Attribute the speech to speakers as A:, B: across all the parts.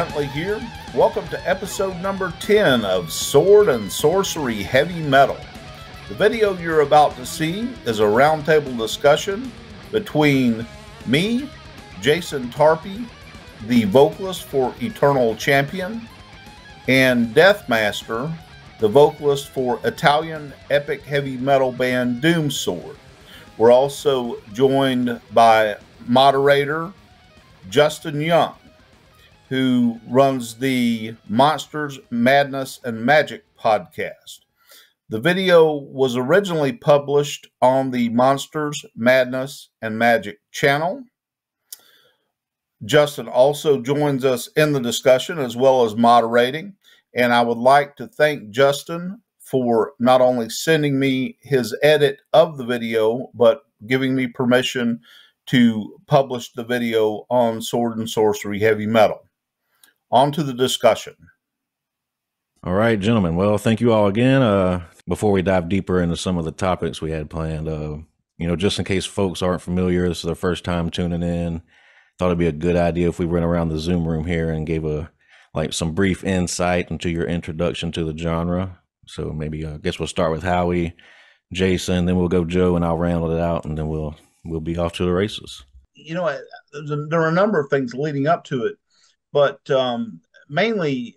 A: Bentley here. Welcome to episode number 10 of Sword and Sorcery Heavy Metal. The video you're about to see is a roundtable discussion between me, Jason Tarpey, the vocalist for Eternal Champion, and Deathmaster, the vocalist for Italian epic heavy metal band Doomsword. We're also joined by moderator Justin Young, who runs the Monsters, Madness, and Magic podcast. The video was originally published on the Monsters, Madness, and Magic channel. Justin also joins us in the discussion as well as moderating. And I would like to thank Justin for not only sending me his edit of the video, but giving me permission to publish the video on Sword and Sorcery Heavy Metal. On to the discussion.
B: All right, gentlemen. Well, thank you all again. Uh, before we dive deeper into some of the topics we had planned, uh, you know, just in case folks aren't familiar, this is their first time tuning in. Thought it'd be a good idea if we went around the Zoom room here and gave a like some brief insight into your introduction to the genre. So maybe uh, I guess we'll start with Howie, Jason, then we'll go Joe, and I'll round it out, and then we'll we'll be off to the races.
A: You know, there are a number of things leading up to it, but um, mainly,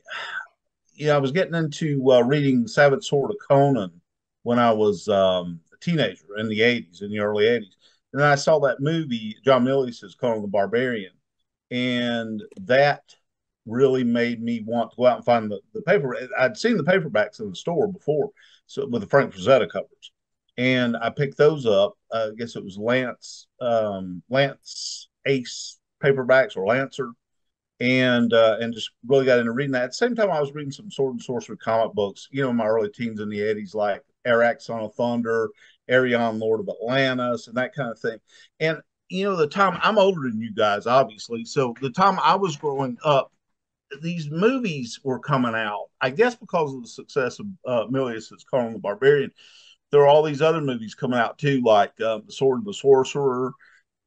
A: you know, I was getting into uh, reading Savage Sword of Conan when I was um, a teenager in the '80s, in the early '80s, and I saw that movie John Milius's Conan the Barbarian, and that really made me want to go out and find the, the paper. I'd seen the paperbacks in the store before, so with the Frank Frazetta covers, and I picked those up. Uh, I guess it was Lance um, Lance Ace paperbacks or Lancer, and uh, and just really got into reading that. At the same time, I was reading some Sword and Sorcery comic books. You know, in my early teens in the '80s, like Arak Son of Thunder, Arion Lord of Atlantis, and that kind of thing. And you know, the time I'm older than you guys, obviously. So the time I was growing up, these movies were coming out, I guess because of the success of uh, Milius's Conan the Barbarian. There are all these other movies coming out too, like um, The Sword and the Sorcerer,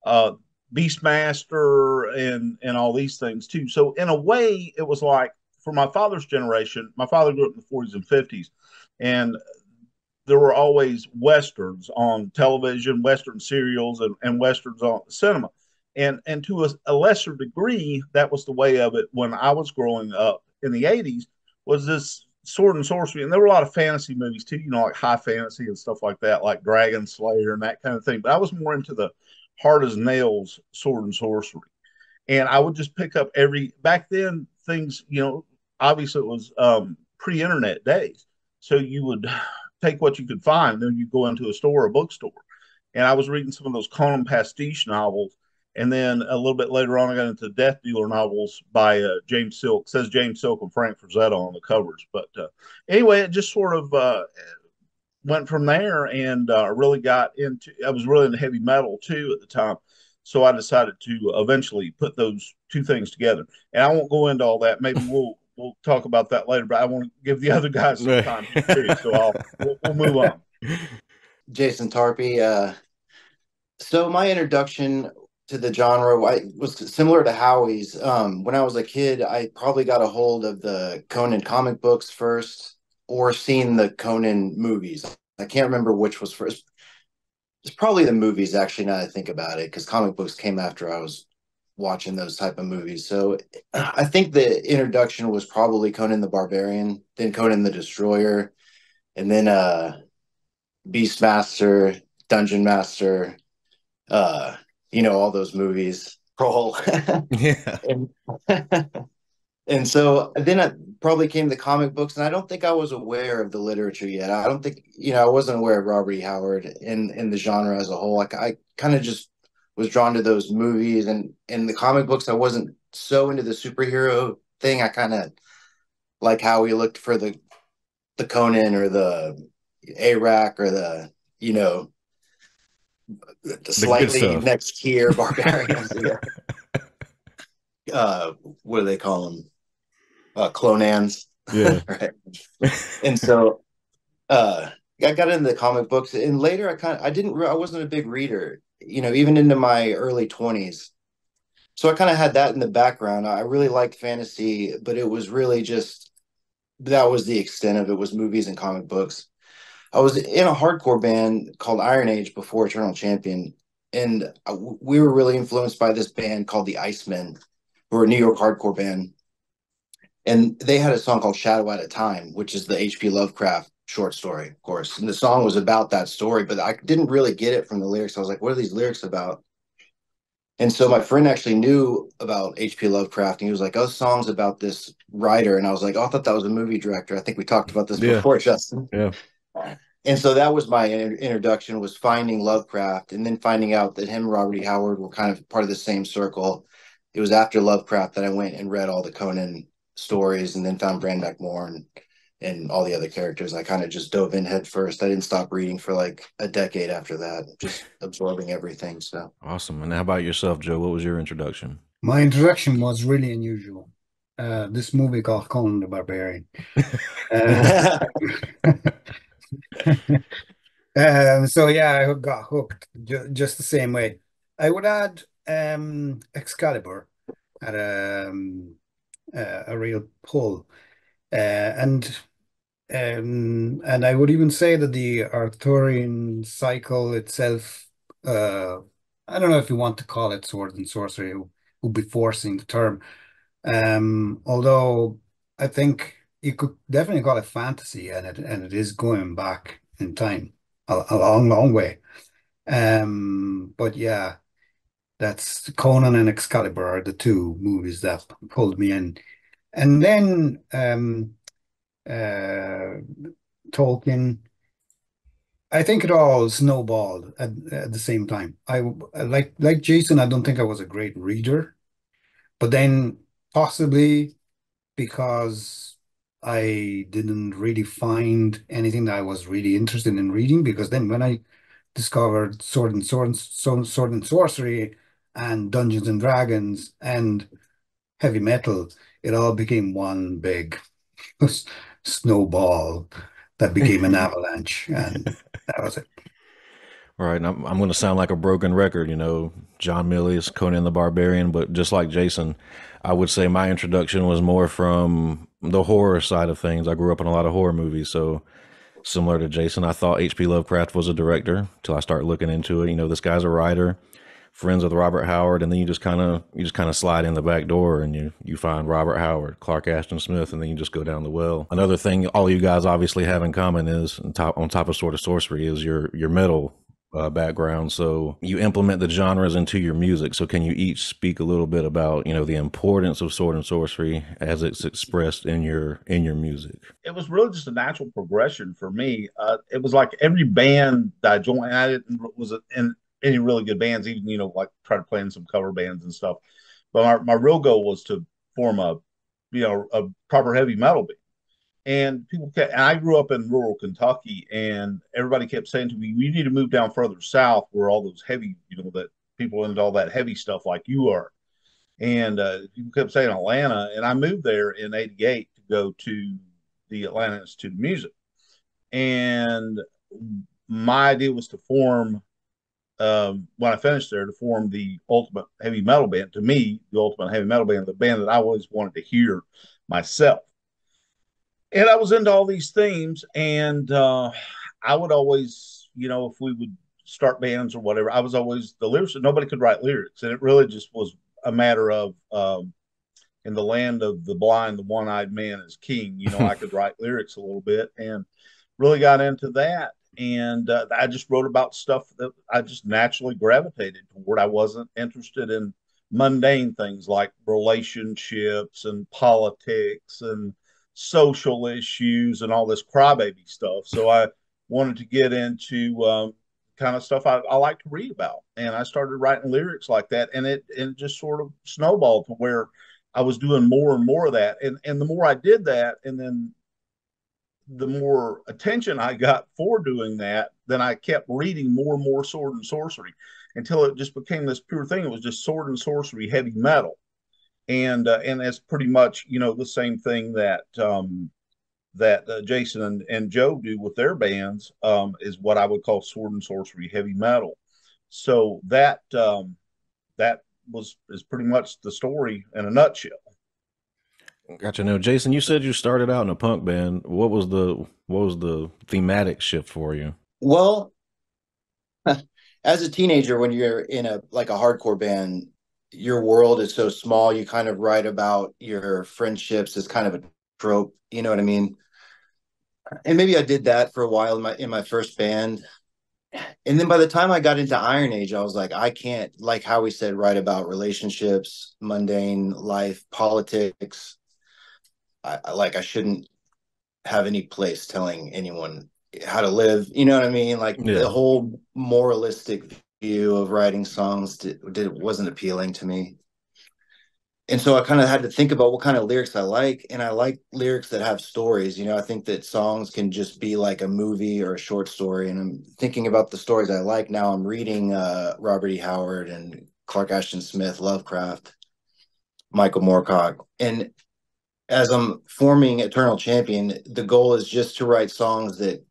A: uh, Beastmaster, and and all these things too. So in a way, it was like for my father's generation. My father grew up in the 40s and 50s, and there were always westerns on television, western serials, and, and westerns on cinema and and to a, a, lesser degree that was the way of it when i was growing up in the 80s was this sword and sorcery and there were a lot of fantasy movies too you know like high fantasy and stuff like that like dragon slayer and that kind of thing but i was more into the hard as nails sword and sorcery and i would just pick up every back then things you know obviously it was um, pre-internet days so you would take what you could find then you go into a store or a bookstore and i was reading some of those conan pastiche novels and then a little bit later on, I got into Death Dealer novels by uh, James Silke. It says James Silke and Frank Frazetta on the covers. But uh, anyway, it just sort of uh, went from there and uh, really got into, I was really into heavy metal too at the time. So I decided to eventually put those two things together. And I won't go into all that. Maybe we'll we'll talk about that later. But I want to give the other guys some time. too, so I'll we'll, we'll, move on.
C: Jason Tarpey. Uh, so my introduction to the genre I was similar to Howie's. Um, when I was a kid, I probably got a hold of the Conan comic books first, or seen the Conan movies. I can't remember which was first. It's probably the movies, actually. Now that I think about it, because comic books came after I was watching those type of movies. So I think the introduction was probably Conan the Barbarian, then Conan the Destroyer, and then uh, Beastmaster, Dungeon Master. Uh, you know all those movies Krull. yeah and, and so then I probably came the comic books and i don't think i was aware of the literature yet. I don't think you know i wasn't aware of robert e. Howard in in the genre as a whole. Like i kind of just was drawn to those movies and in the comic books. I wasn't so into the superhero thing. I kind of like Howie looked for the the conan or the arak or the you know slightly next tier barbarians. uh, what do they call them? Uh, clonans.
B: Yeah.
C: right. And so, uh, I got into the comic books, and later I kind of I didn't I wasn't a big reader. You know, even into my early twenties, so I kind of had that in the background. I really liked fantasy, but it was really just that was the extent of it was movies and comic books. I was in a hardcore band called Iron Age before Eternal Champion, and we were really influenced by this band called the Icemen, who are a New York hardcore band. And they had a song called Shadow Out of Time, which is the H.P. Lovecraft short story, of course. And the song was about that story, but I didn't really get it from the lyrics. I was like, what are these lyrics about? And so my friend actually knew about H.P. Lovecraft, and he was like, "Oh, songs about this writer," and I was like, "Oh, I thought that was a movie director." I think we talked about this yeah. before, Justin.
B: Yeah.
C: And so that was my introduction was finding Lovecraft, and then finding out that him and Robert E. Howard were kind of part of the same circle. It was after Lovecraft that I went and read all the Conan stories, and then found Bran Mak Morn and all the other characters. I kind of just dove in head first. I didn't stop reading for like a decade after that, just absorbing everything. So
B: awesome. And how about yourself, Joe? What was your introduction?
D: My introduction was really unusual. Uh, this movie called Conan the Barbarian. uh, um, so yeah, I got hooked ju- just the same way. I would add um, Excalibur at a, um, a real pull. Uh, and um, and I would even say that the Arthurian cycle itself, uh, I don't know if you want to call it sword and sorcery, would be forcing the term. Um, although I think you could definitely call it fantasy, and it and it is going back in time a, a long, long way. Um, but yeah, that's Conan and Excalibur are the two movies that pulled me in. And then um, uh, Tolkien, I think it all snowballed at, at the same time. I like like Jason. I don't think I was a great reader, but then possibly because I didn't really find anything that I was really interested in reading. Because then when I discovered Sword and Sword, Sword, Sword and Sorcery and Dungeons and Dragons and heavy metal, it all became one big snowball that became an avalanche, and that was it.
B: All right, I'm, I'm going to sound like a broken record, you know, John Milius, Conan the Barbarian, but just like Jason, I would say my introduction was more from the horror side of things. I grew up in a lot of horror movies, so similar to Jason, I thought H.P. Lovecraft was a director until I started looking into it. You know, this guy's a writer friends with Robert Howard, and then you just kind of you just kind of slide in the back door, and you you find Robert Howard, Clark Ashton Smith, and then you just go down the well. Another thing all you guys obviously have in common is on top on top of Sword of Sorcery is your your metal uh, background. So you implement the genres into your music. So can you each speak a little bit about you know the importance of sword and sorcery as it's expressed in your in your music?
A: It was really just a natural progression for me. Uh, it was like every band that I joined, I was in any really good bands, even you know, like try to play in some cover bands and stuff. But my, my real goal was to form a you know a proper heavy metal band. And people kept, and I grew up in rural Kentucky, and everybody kept saying to me, "You need to move down further south, where all those heavy, you know, that people into all that heavy stuff like you are." And uh, people kept saying Atlanta, and I moved there in '88 to go to the Atlanta Institute of Music, and my idea was to form um, when I finished there to form the ultimate heavy metal band. To me, the ultimate heavy metal band, the band that I always wanted to hear myself. And I was into all these themes, and uh, I would always, you know, if we would start bands or whatever, I was always the lyrics. Nobody could write lyrics, and it really just was a matter of. Um, in the land of the blind, the one-eyed man is king. You know, I could write lyrics a little bit, and really got into that and uh, I just wrote about stuff that I just naturally gravitated toward. I wasn't interested in mundane things like relationships and politics and social issues and all this crybaby stuff. So I wanted to get into um, kind of stuff I, I, like to read about, and I started writing lyrics like that, and it and it just sort of snowballed to where I was doing more and more of that, and and the more I did that, and then the more attention I got for doing that, then I kept reading more and more sword and sorcery until it just became this pure thing. It was just sword and sorcery, heavy metal, and uh, and that's pretty much you know the same thing that um, that uh, Jason and, and Joe do with their bands um, is what I would call sword and sorcery, heavy metal. So that um, that was is pretty much the story in a nutshell.
B: Gotcha. Now, Jason, you said you started out in a punk band. What was the what was the thematic shift for you?
C: Well, as a teenager, when you're in a like a hardcore band, your world is so small. You kind of write about your friendships as kind of a trope. You know what I mean? And maybe I did that for a while in my in my first band. And then by the time I got into Iron Age, I was like, I can't, like Howie said, write about relationships, mundane life, politics, I, I like I shouldn't have any place telling anyone how to live. You know what I mean? Like yeah. the whole moralistic view of writing songs did, did wasn't appealing to me. And so I kind of had to think about what kind of lyrics I like, and I like lyrics that have stories. You know, I think that songs can just be like a movie or a short story. And I'm thinking about the stories I like now. I'm reading uh, Robert E. Howard and Clark Ashton Smith, Lovecraft, Michael Moorcock, and as I'm forming Eternal Champion, the goal is just to write songs that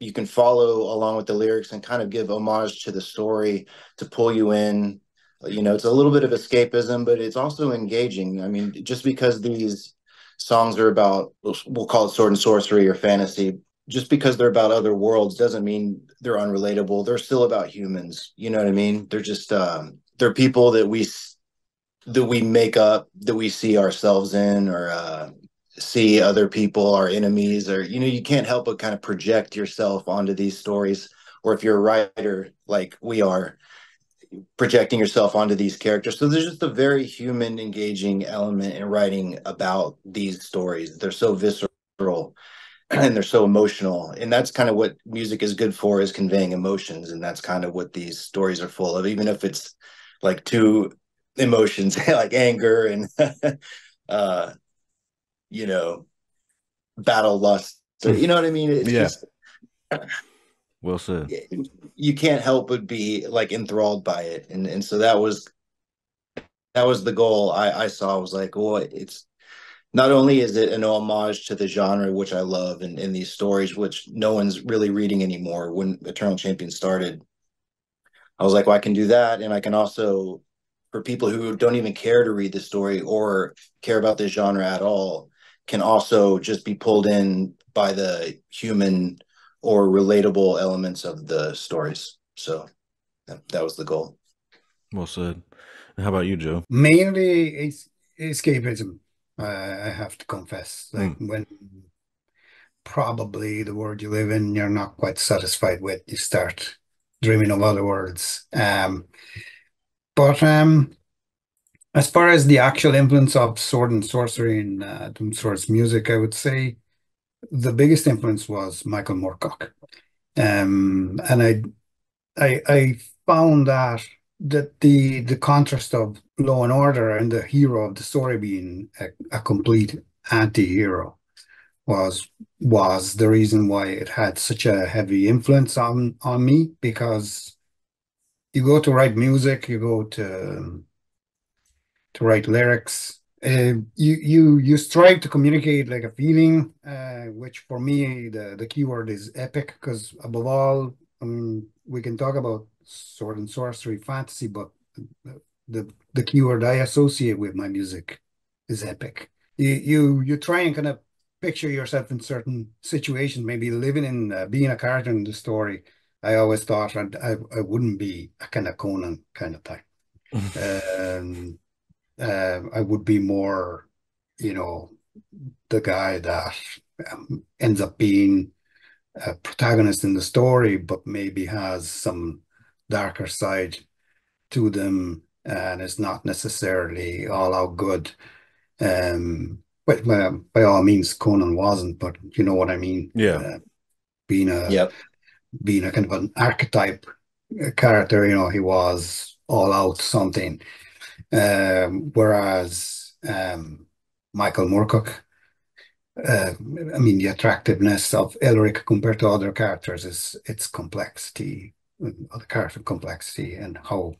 C: you can follow along with the lyrics and kind of give homage to the story to pull you in. You know, it's a little bit of escapism, but it's also engaging. I mean, just because these songs are about, we'll call it sword and sorcery or fantasy, just because they're about other worlds doesn't mean they're unrelatable. They're still about humans. You know what I mean? They're just, um, they're people that we that we make up that we see ourselves in or uh, see other people our enemies or you know you can't help but kind of project yourself onto these stories. Or if you're a writer like we are projecting yourself onto these characters. So there's just a very human engaging element in writing about these stories. They're so visceral and they're so emotional. And that's kind of what music is good for is conveying emotions. And that's kind of what these stories are full of even if it's like two emotions like anger and uh you know battle lust. So you know what i mean? It's
B: yeah. just well said.
C: You can't help but be like enthralled by it. And and so that was that was the goal i i saw. I was like well it's not only is it an homage to the genre which i love and in these stories which no one's really reading anymore when eternal champion started i was like well i can do that. And i can also for people who don't even care to read the story or care about this genre at all can also just be pulled in by the human or relatable elements of the stories. So that, that was the goal.
B: Well said. How about you, Joe?
D: Mainly it's escapism. Uh, I have to confess, like mm. when probably the world you live in you're not quite satisfied with, you start dreaming of other worlds. Um, but um, as far as the actual influence of sword and sorcery in uh, Doomsword's music, I would say the biggest influence was Michael Moorcock. Um, and I, I, I found that that the the contrast of Law and Order and the hero of the story being a, a complete anti-hero was was the reason why it had such a heavy influence on on me because you go to write music, you go to to write lyrics. Uh, you you you strive to communicate like a feeling, uh, which for me the the keyword is epic because above all, I mean, we can talk about sword and sorcery fantasy, but the the keyword I associate with my music is epic. You you you try and kind of picture yourself in certain situations, maybe living in uh, being a character in the story I always thought I'd, I I wouldn't be a kind of Conan kind of type. um, uh, I would be more, you know, the guy that um, ends up being a protagonist in the story, but maybe has some darker side to them, and is not necessarily all out good. Um, but uh, by all means, Conan wasn't, but you know what I mean.
B: Yeah, uh,
D: being a yep being a kind of an archetype character, you know, he was all out something. Um, whereas um, Michael Moorcock, uh, I mean, the attractiveness of Elric compared to other characters is its complexity, the character complexity, and how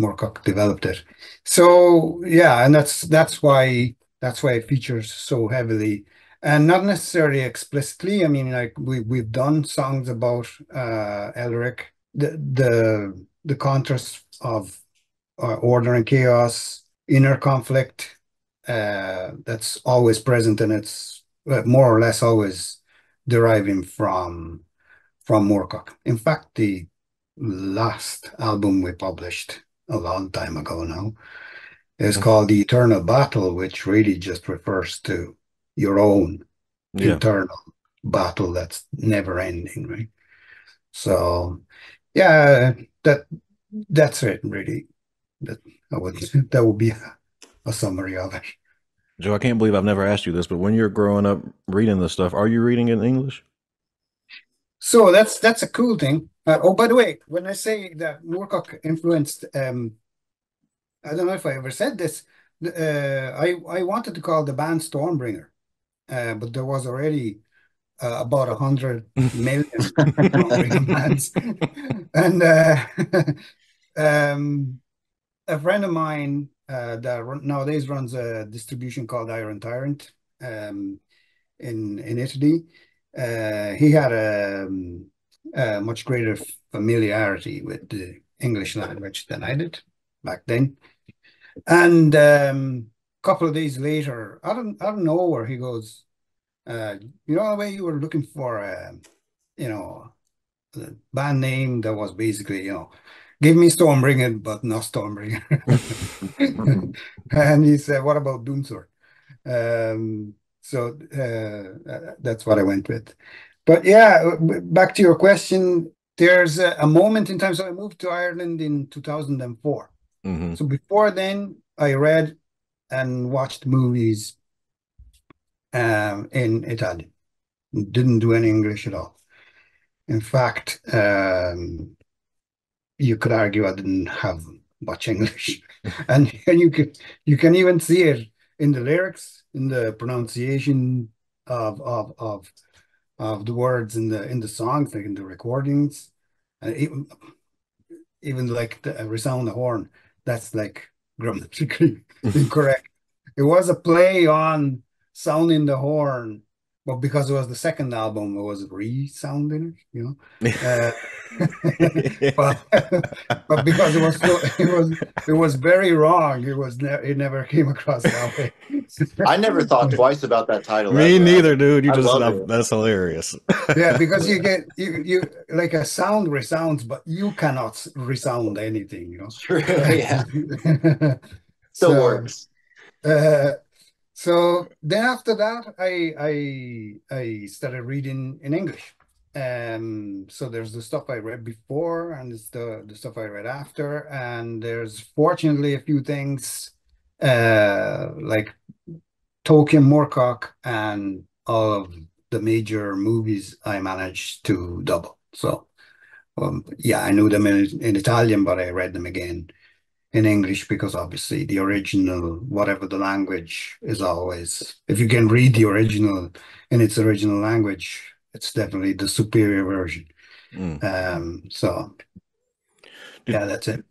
D: Moorcock developed it. So yeah, and that's that's why that's why it features so heavily and not necessarily explicitly. I mean, like we we've done songs about uh, Elric. The the the contrast of uh, order and chaos, inner conflict uh, that's always present and it's uh, more or less always deriving from from Moorcock. In fact, the last album we published a long time ago now is mm-hmm. called The Eternal Battle, which really just refers to your own yeah. internal battle that's never ending, right? So yeah, that that's it really. That I would that would be a, a summary of it.
B: Joe, I can't believe I've never asked you this, but when you're growing up reading this stuff, are you reading in English?
D: So that's that's a cool thing. Uh, oh, by the way, when I say that Moorcock influenced, um, I don't know if I ever said this. Uh, I I wanted to call the band Stormbringer, uh, but there was already uh, about a hundred million bands, and uh, um, a friend of mine uh, that nowadays runs a distribution called Iron Tyrant um, in in Italy. Uh, he had a, um, a, much greater familiarity with the English language than I did back then. And um, couple of days later, I don't I don't know where he goes. Uh, you know the way you were looking for a, you know, a band name that was basically you know give me Stormbringer, but not Stormbringer. and he said, what about Doomsword? Um, so uh, uh, that's what I went with. But yeah, back to your question, there's a, a moment in time. So I moved to Ireland in 2004. Mm-hmm. So before then, I read and watched movies um, in Italian. Didn't do any English at all. In fact, um, you could argue I didn't have much English, and, and you can you can even see it in the lyrics, in the pronunciation of of of of the words in the in the songs, like in the recordings, and even even like the resound the horn. That's like grammatically incorrect. It was a play on sounding the horn but because it was the second album, it was resounding, you know. Uh, but, but because it was so, it was it was very wrong. It was ne- it never came across that way.
C: I never thought twice about that title.
B: Me neither, dude. You I just that's hilarious.
D: yeah, because you get you you like a sound resounds, but you cannot resound anything. You know.
C: True. Yeah. Still so, works.
D: Uh, so then after that, I I I started reading in English. Um, so there's the stuff I read before, and it's the the stuff I read after, and there's fortunately a few things uh, like Tolkien, Moorcock, and all of the major movies I managed to double. So um, yeah, I knew them in, in Italian, but I read them again in English because obviously the original, whatever the language, is always, if you can read the original in its original language, it's definitely the superior version. Mm. Um, so, did, yeah, that's it.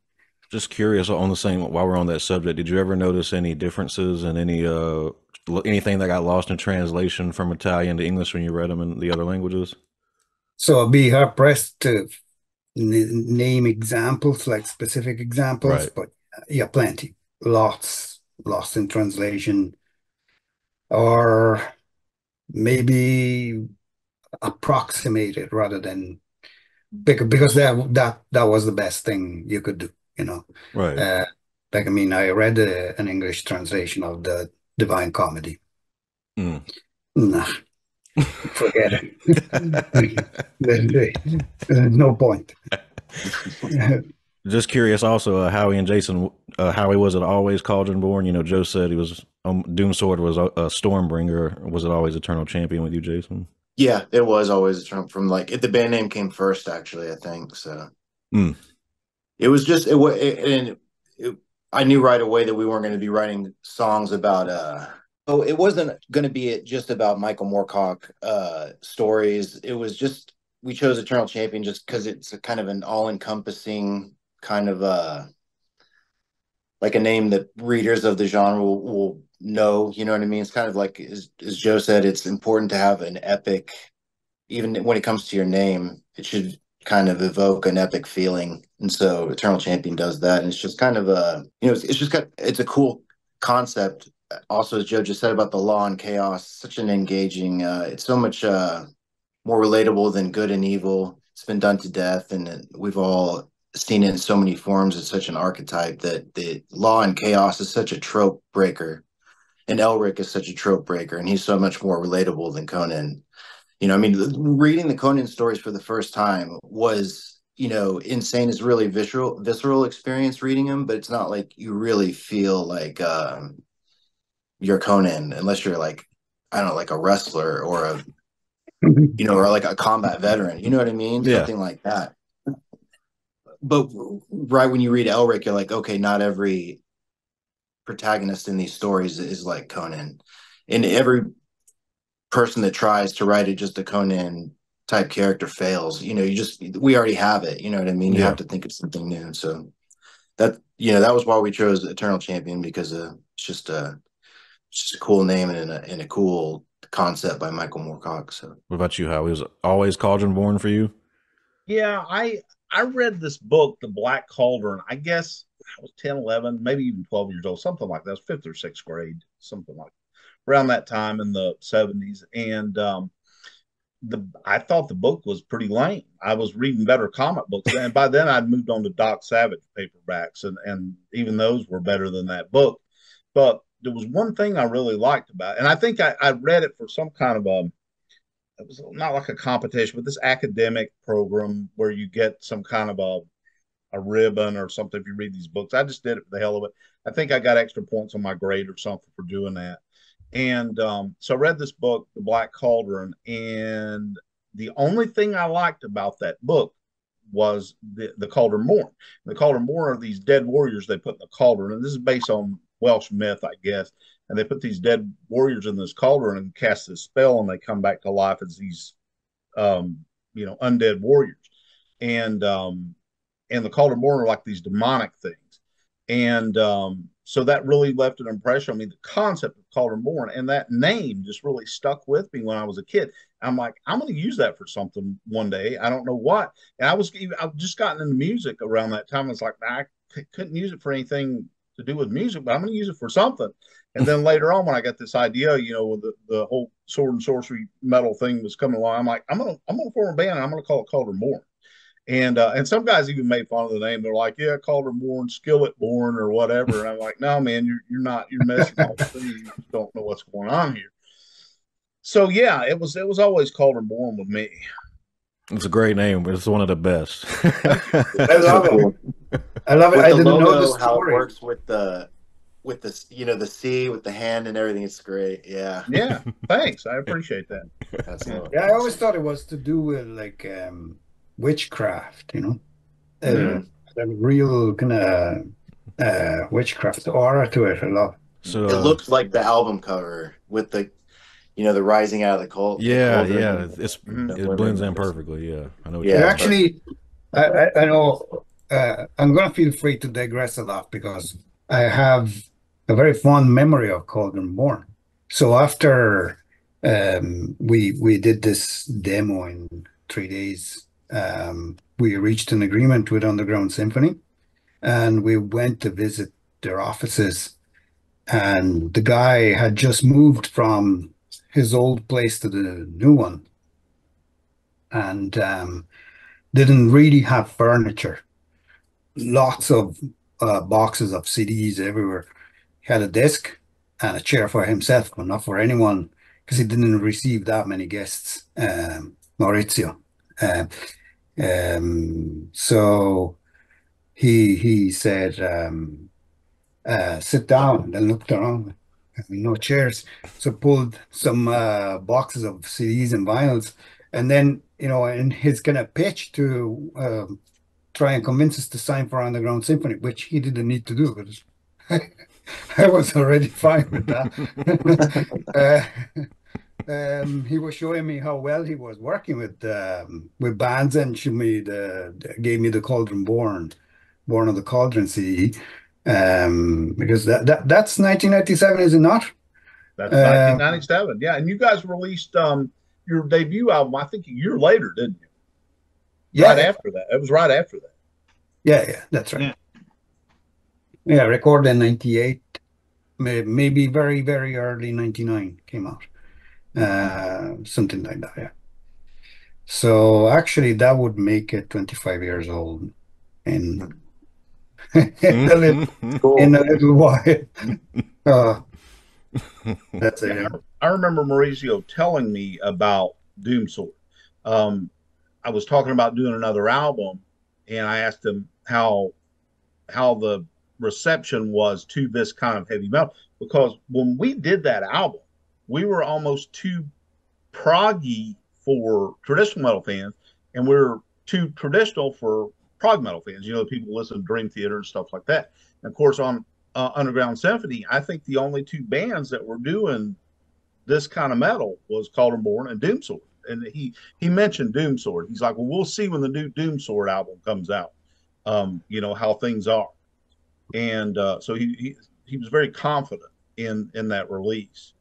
B: Just curious on the same, while we're on that subject, did you ever notice any differences in any, uh, anything that got lost in translation from Italian to English when you read them in the other languages?
D: So be hard pressed to name examples, like specific examples, right. but yeah, plenty, lots, lost in translation, or maybe approximated rather than because because that that that was the best thing you could do, you know.
B: Right. Uh,
D: like I mean, I read uh, an English translation of the Divine Comedy. Mm. Nah, forget it. no point.
B: Just curious, also, uh, Howie and Jason. Uh, Howie was it always Cauldron Born? You know, Joe said he was um, Doomsword was a, a Stormbringer. Was it always Eternal Champion with you, Jason?
C: Yeah, it was always Eternal. From like it, the band name came first, actually. I think so. Mm. It was just it was and it, I knew right away that we weren't going to be writing songs about. uh So it wasn't going to be it just about Michael Moorcock uh stories. It was just we chose Eternal Champion just because it's a kind of an all encompassing kind of uh like a name that readers of the genre will, will know you know what i mean it's kind of like as, as joe said it's important to have an epic even when it comes to your name it should kind of evoke an epic feeling. And so Eternal Champion does that. And it's just kind of a, you know, it's, it's just got, it's a cool concept. Also, as Joe just said about the law and chaos, such an engaging, uh, it's so much uh, more relatable than good and evil. It's been done to death. And we've all seen it in so many forms. It's such an archetype that the law and chaos is such a trope breaker. And Elric is such a trope breaker. And he's so much more relatable than Conan you know, I mean, reading the Conan stories for the first time was, you know, insane. Is really visceral, visceral experience reading them, but it's not like you really feel like um, you're Conan unless you're like, I don't know, like a wrestler or a, you know, or like a combat veteran. You know what I mean?
B: Yeah.
C: Something like that. But right when you read Elric, you're like, okay, not every protagonist in these stories is like Conan. And every person that tries to write it just a Conan type character fails. You know, you just we already have it. You know what I mean? You
B: Yeah.
C: have to think of something new. So that you know that was why we chose Eternal Champion because uh, it's just a it's just a cool name and a, and a cool concept by Michael Moorcock. So
B: What about you? How was always Cauldron born for you?
A: Yeah, I I read this book, The Black Cauldron. I guess I was 10, 11, maybe even 12 years old, something like that. I was fifth or sixth grade, something like around that time in the 70s. And um, the I thought the book was pretty lame. I was reading better comic books. And by then I'd moved on to Doc Savage paperbacks, and, and even those were better than that book. But there was one thing I really liked about it, and I think I, I read it for some kind of a it was not like a competition, but this academic program where you get some kind of a a ribbon or something if you read these books. I just did it for the hell of it. I think I got extra points on my grade or something for doing that. And um, so I read this book, The Black Cauldron, and the only thing I liked about that book was the, the Cauldron Born. The Cauldron Born are these dead warriors they put in the cauldron, and this is based on Welsh myth, I guess. And they put these dead warriors in this cauldron and cast this spell, and they come back to life as these, um, you know, undead warriors. And um, and the Cauldron born are like these demonic things. And um, so that really left an impression on me. The concept of Cauldron Born and that name just really stuck with me when I was a kid. I'm like, I'm going to use that for something one day. I don't know what. And I was, I've just gotten into music around that time. It's like, I c- couldn't use it for anything to do with music, but I'm going to use it for something. And then later on, when I got this idea, you know, the, the whole sword and sorcery metal thing was coming along, I'm like, I'm going to, I'm going to form a band and I'm going to call it Cauldron Born. And uh, and some guys even made fun of the name. They're like, "Yeah, Cauldron Born, Skillet Born, or whatever." And I'm like, "No, man, you're you're not. You're messing up. You don't know what's going on here." So yeah, it was it was always Born with me.
B: It's a great name, it's one of the best.
D: I love it. I love it.
C: With
D: I didn't know
C: logo,
D: the
C: how it works with the with the you know the C with the hand and everything. It's great. Yeah,
A: Yeah, thanks. I appreciate that.
D: Yeah, I always thought it was to do with like um, witchcraft, you know, uh,
C: Mhm.
D: a real kind of uh, witchcraft aura to it. I love.
B: so
C: It looks like the album cover with the, you know, the rising out of the cold. the
B: yeah,
C: cauldron.
B: yeah, it's
A: Mhm.
B: it blends in perfectly. Yeah, I know. What
C: Yeah.
B: you're
D: actually, I, I, I know. Uh, I'm gonna feel free to digress a lot because I have a very fond memory of Cauldron Born. So after um, we we did this demo in three days, um, we reached an agreement with Underground Symphony, and we went to visit their offices. And the guy had just moved from his old place to the new one, and um, didn't really have furniture. Lots of uh, boxes of CDs everywhere. He had a desk and a chair for himself, but not for anyone because he didn't receive that many guests. Um, Maurizio. Uh, um, so he he said, um, uh, "Sit down." And looked around. No chairs. So pulled some uh, boxes of CDs and vinyls, and then you know, and he's gonna pitch to um, try and convince us to sign for Underground Symphony, which he didn't need to do because I was already fine with that. uh, um, he was showing me how well he was working with um, with bands and showed me the- gave me the Cauldron Born, Born of the Cauldron CD. Um, because that, that that's 1997, is it not?
A: That's
D: Uh,
A: 1997. Yeah, and you guys released um your debut album. I think a year later, didn't you?
D: Yeah,
A: right after that. It was right after that.
D: yeah, yeah, that's right. Yeah, recorded in 98, maybe very, very early 99 came out. Uh, something like that, yeah. So actually, that would make it 25 years old in, in, a, little,
C: Cool.
D: in a little while. Uh, that's it.
A: Yeah, I, I remember Maurizio telling me about Doomsword. Um, I was talking about doing another album, and I asked him how how the reception was to this kind of heavy metal because when we did that album, we were almost too proggy for traditional metal fans, and we are too traditional for prog metal fans. You know, people listen to Dream Theater and stuff like that. And of course, on uh, Underground Symphony, I think the only two bands that were doing this kind of metal was Cauldron Born and Doomsword. And he he mentioned Doomsword. He's like, well, we'll see when the new Doomsword album comes out. Um, you know how things are, and uh, so he, he he was very confident in in that release.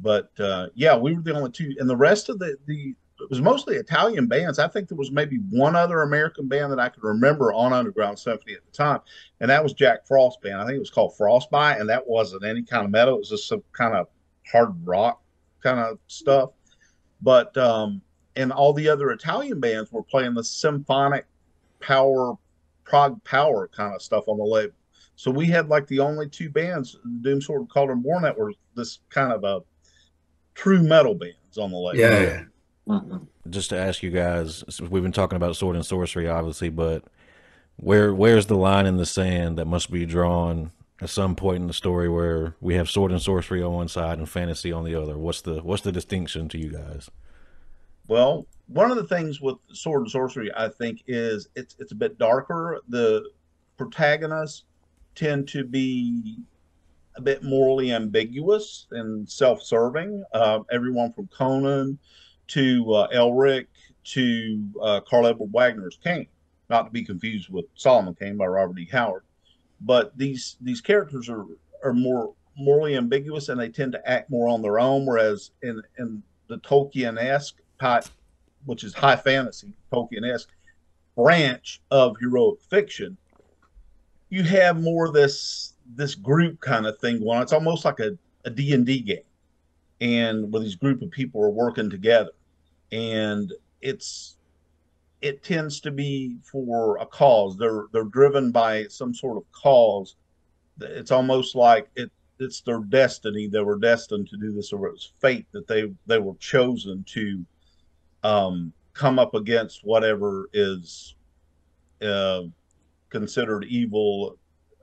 A: But uh, yeah, we were the only two, and the rest of the the it was mostly Italian bands. I think there was maybe one other American band that I could remember on Underground Symphony at the time, and that was Jack Frost band. I think it was called Frostbite, and that wasn't any kind of metal. It was just some kind of hard rock kind of stuff. But um, and all the other Italian bands were playing the symphonic power, prog power kind of stuff on the label. So we had like the only two bands, Doomsword and Cauldron Born, that were this kind of a true metal bands on the label.
D: Yeah, yeah.
C: Mhm.
B: just to ask you guys, we've been talking about sword and sorcery, obviously, but where where's the line in the sand that must be drawn at some point in the story where we have sword and sorcery on one side and fantasy on the other? What's the what's the distinction to you guys?
A: Well, one of the things with sword and sorcery, I think, is it's it's a bit darker. The protagonists tend to be a bit morally ambiguous and self-serving. Uh, everyone from Conan to uh, Elric to uh, Karl Edward Wagner's Kane, not to be confused with Solomon Kane by Robert E. Howard. But these these characters are are more morally ambiguous and they tend to act more on their own. Whereas in in the Tolkien-esque type, which is high fantasy, Tolkien-esque branch of heroic fiction, you have more this this group kind of thing going on. It's almost like a, a D&D game. And where these group of people are working together. And it's it tends to be for a cause. They're they're driven by some sort of cause. It's almost like it it's their destiny. They were destined to do this, or it was fate that they they were chosen to um, come up against whatever is uh, considered evil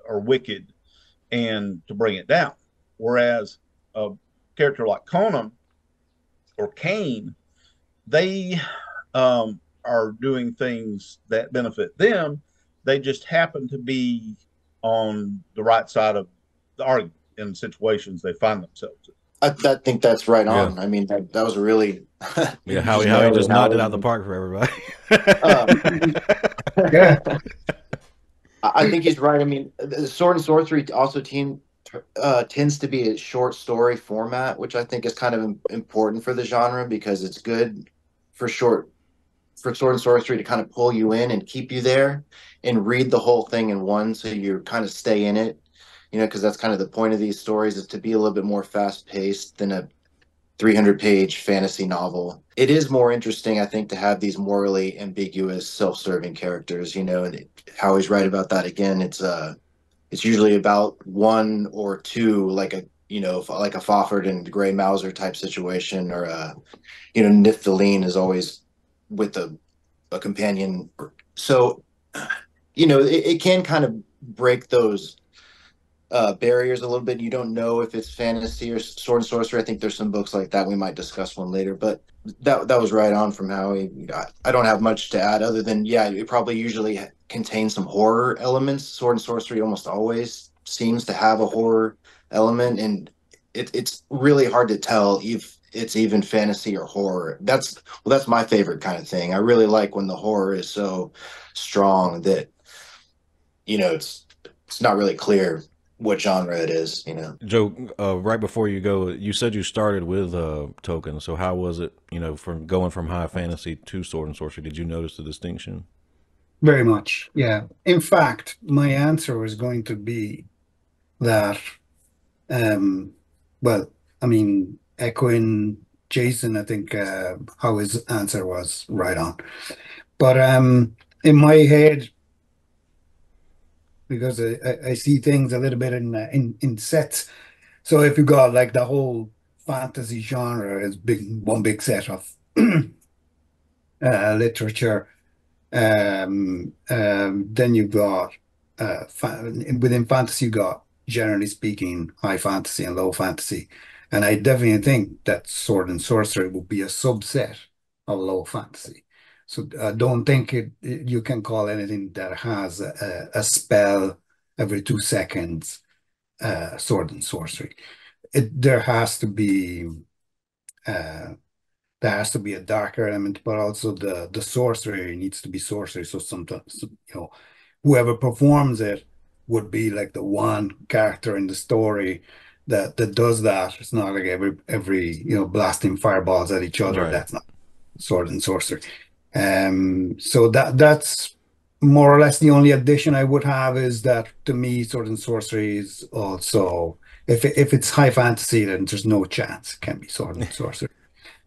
A: or wicked, and to bring it down. Whereas a character like Conan or Kane, they um, are doing things that benefit them. They just happen to be on the right side of the argument in situations they find themselves in.
C: I, I think that's right on. I mean, that, that was a really
B: Yeah, Howie Howie just knocked it out the park for everybody.
D: Yeah.
C: I I think he's right. I mean, the sword and sorcery also team uh, tends to be a short story format, which I think is kind of important for the genre because it's good for short for sword and sorcery to kind of pull you in and keep you there and read the whole thing in one, so you kind of stay in it. You know, because that's kind of the point of these stories is to be a little bit more fast paced than a 300 page fantasy novel. It is more interesting, I think, to have these morally ambiguous, self serving characters, you know, and it, Howie's right about that again. It's uh it's usually about one or two, like a you know, like a Fafhrd and Gray Mouser type situation, or uh, you know, Nifft the Lean is always with a a companion. So, you know, it, it can kind of break those uh, barriers a little bit. You don't know if it's fantasy or sword and sorcery. I think there's some books like that. We might discuss one later, but that that was right on from Howie. I, I don't have much to add other than yeah, it probably usually contains some horror elements. Sword and sorcery almost always seems to have a horror element, and it, it's really hard to tell if it's even fantasy or horror. That's well, that's my favorite kind of thing. I really like when the horror is so strong that you know it's it's not really clear what genre it is, you know.
B: Joe, uh, right before you go, you said you started with uh, Tolkien. So how was it, you know, from going from high fantasy to sword and sorcery? Did you notice the distinction?
D: Very much, yeah. In fact, my answer was going to be that, um, well, I mean, echoing Jason, I think uh, how his answer was right on. But um, in my head, because I, I see things a little bit in uh, in in sets. So if you got like the whole fantasy genre is big one big set of uh, literature, um, um, then you've got uh, fa- within fantasy you got generally speaking high fantasy and low fantasy, and I definitely think that sword and sorcery would be a subset of low fantasy. So I don't think it, it, you can call anything that has a, a spell every two seconds uh, sword and sorcery. It there has to be uh, there has to be a darker element, but also the the sorcery needs to be sorcery. So sometimes you know whoever performs it would be like the one character in the story that that does that. It's not like every every you know blasting fireballs at each other. Right. That's not sword and sorcery. Um, so that that's more or less the only addition I would have is that to me, sword and sorcery is also if if it's high fantasy, then there's no chance it can be sword and sorcery.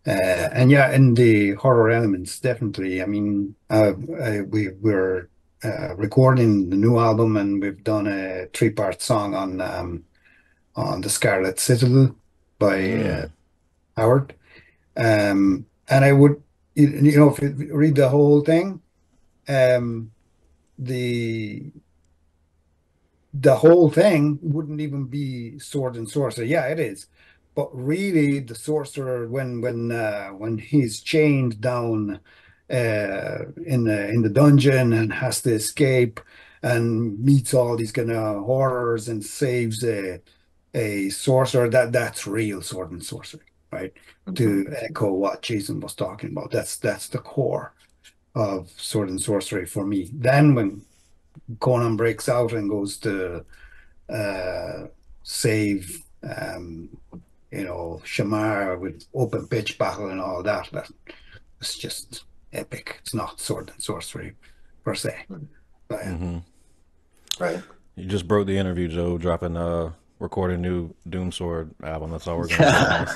D: Uh, and yeah, and the horror elements definitely. I mean, uh, I, we we're uh, recording the new album, and we've done a three part song on um, on the Scarlet Citadel by mm. Howard. Um, and I would you, you know, if you read the whole thing, um, the the whole thing wouldn't even be sword and sorcerer. Yeah, it is, but really, the sorcerer when when uh, when he's chained down uh, in the in the dungeon and has to escape and meets all these kind of horrors and saves a a sorcerer that that's real sword and sorcery right? Mm-hmm. To echo what Jason was talking about. That's that's the core of sword and sorcery for me. Then when Conan breaks out and goes to uh, save um, you know, shamar with open pitch battle and all that, that it's just epic. It's not sword and sorcery per se. But,
B: yeah. mm-hmm. Right. You just broke the interview, Joe, dropping uh record a new Doomsword album. That's all we're going to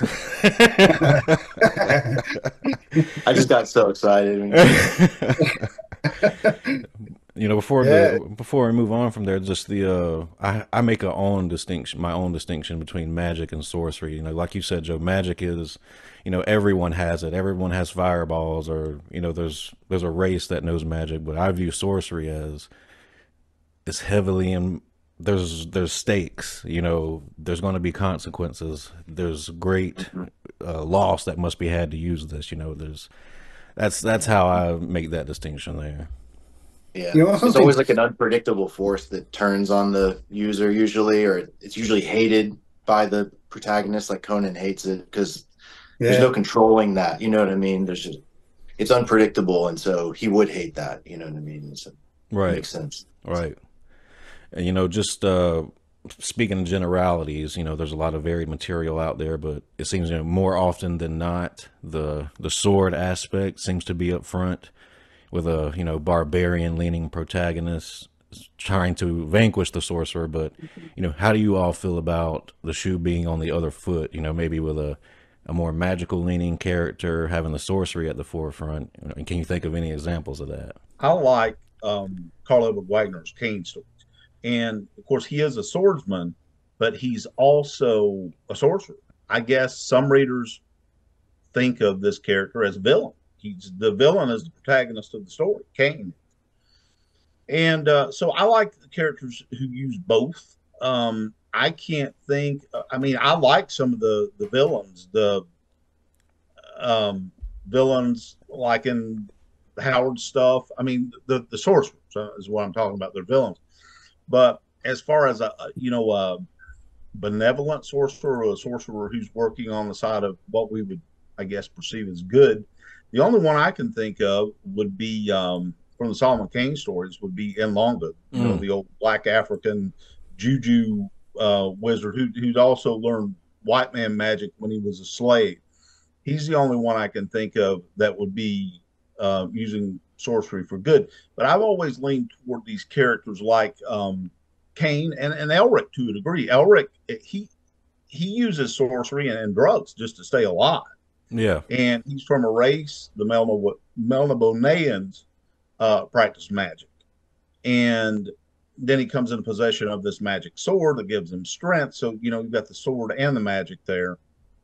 C: do. I just got so excited.
B: you know, before yeah. the before we move on from there, just the uh, I I make a own distinction, my own distinction between magic and sorcery. You know, like you said, Joe, magic is, you know, everyone has it. Everyone has fireballs, or you know, there's there's a race that knows magic. But I view sorcery as it's heavily in there's there's stakes you know there's going to be consequences there's great uh, loss that must be had to use this you know there's that's that's how i make that distinction there
C: yeah you know, it's always like an unpredictable force that turns on the user usually or it's usually hated by the protagonist like conan hates it because yeah. there's no controlling that you know what i mean there's just it's unpredictable and so he would hate that you know what i mean so
B: right
C: makes sense
B: right and you know, just uh, speaking in generalities, you know, there's a lot of varied material out there, but it seems you know more often than not, the the sword aspect seems to be up front with a you know barbarian leaning protagonist trying to vanquish the sorcerer. But you know, how do you all feel about the shoe being on the other foot? You know, maybe with a a more magical leaning character having the sorcery at the forefront. And can you think of any examples of that?
A: I like um, Karl Edward Wagner's Kane stories, And of course, he is a swordsman, but he's also a sorcerer. I guess some readers think of this character as a villain. He's the villain is the protagonist of the story, Kane. And uh, so I like the characters who use both. Um, I can't think. I mean, I like some of the the villains, the um, villains like in Howard stuff. I mean, the the sorcerers uh, is what I'm talking about. They're villains. But as far as a you know a benevolent sorcerer or a sorcerer who's working on the side of what we would I guess perceive as good, the only one I can think of would be um, from the Solomon Kane stories would be N'Longa, you mm. know, the old black African juju uh, wizard who who'd also learned white man magic when he was a slave. He's the only one I can think of that would be uh, using sorcery for good. But I've always leaned toward these characters like um, Kane and, and Elric to a degree. Elric, he he uses sorcery and, and drugs just to stay alive.
B: Yeah.
A: And he's from a race, the Melnibonéans uh, practice magic. And then he comes into possession of this magic sword that gives him strength. So, you know, you've got the sword and the magic there.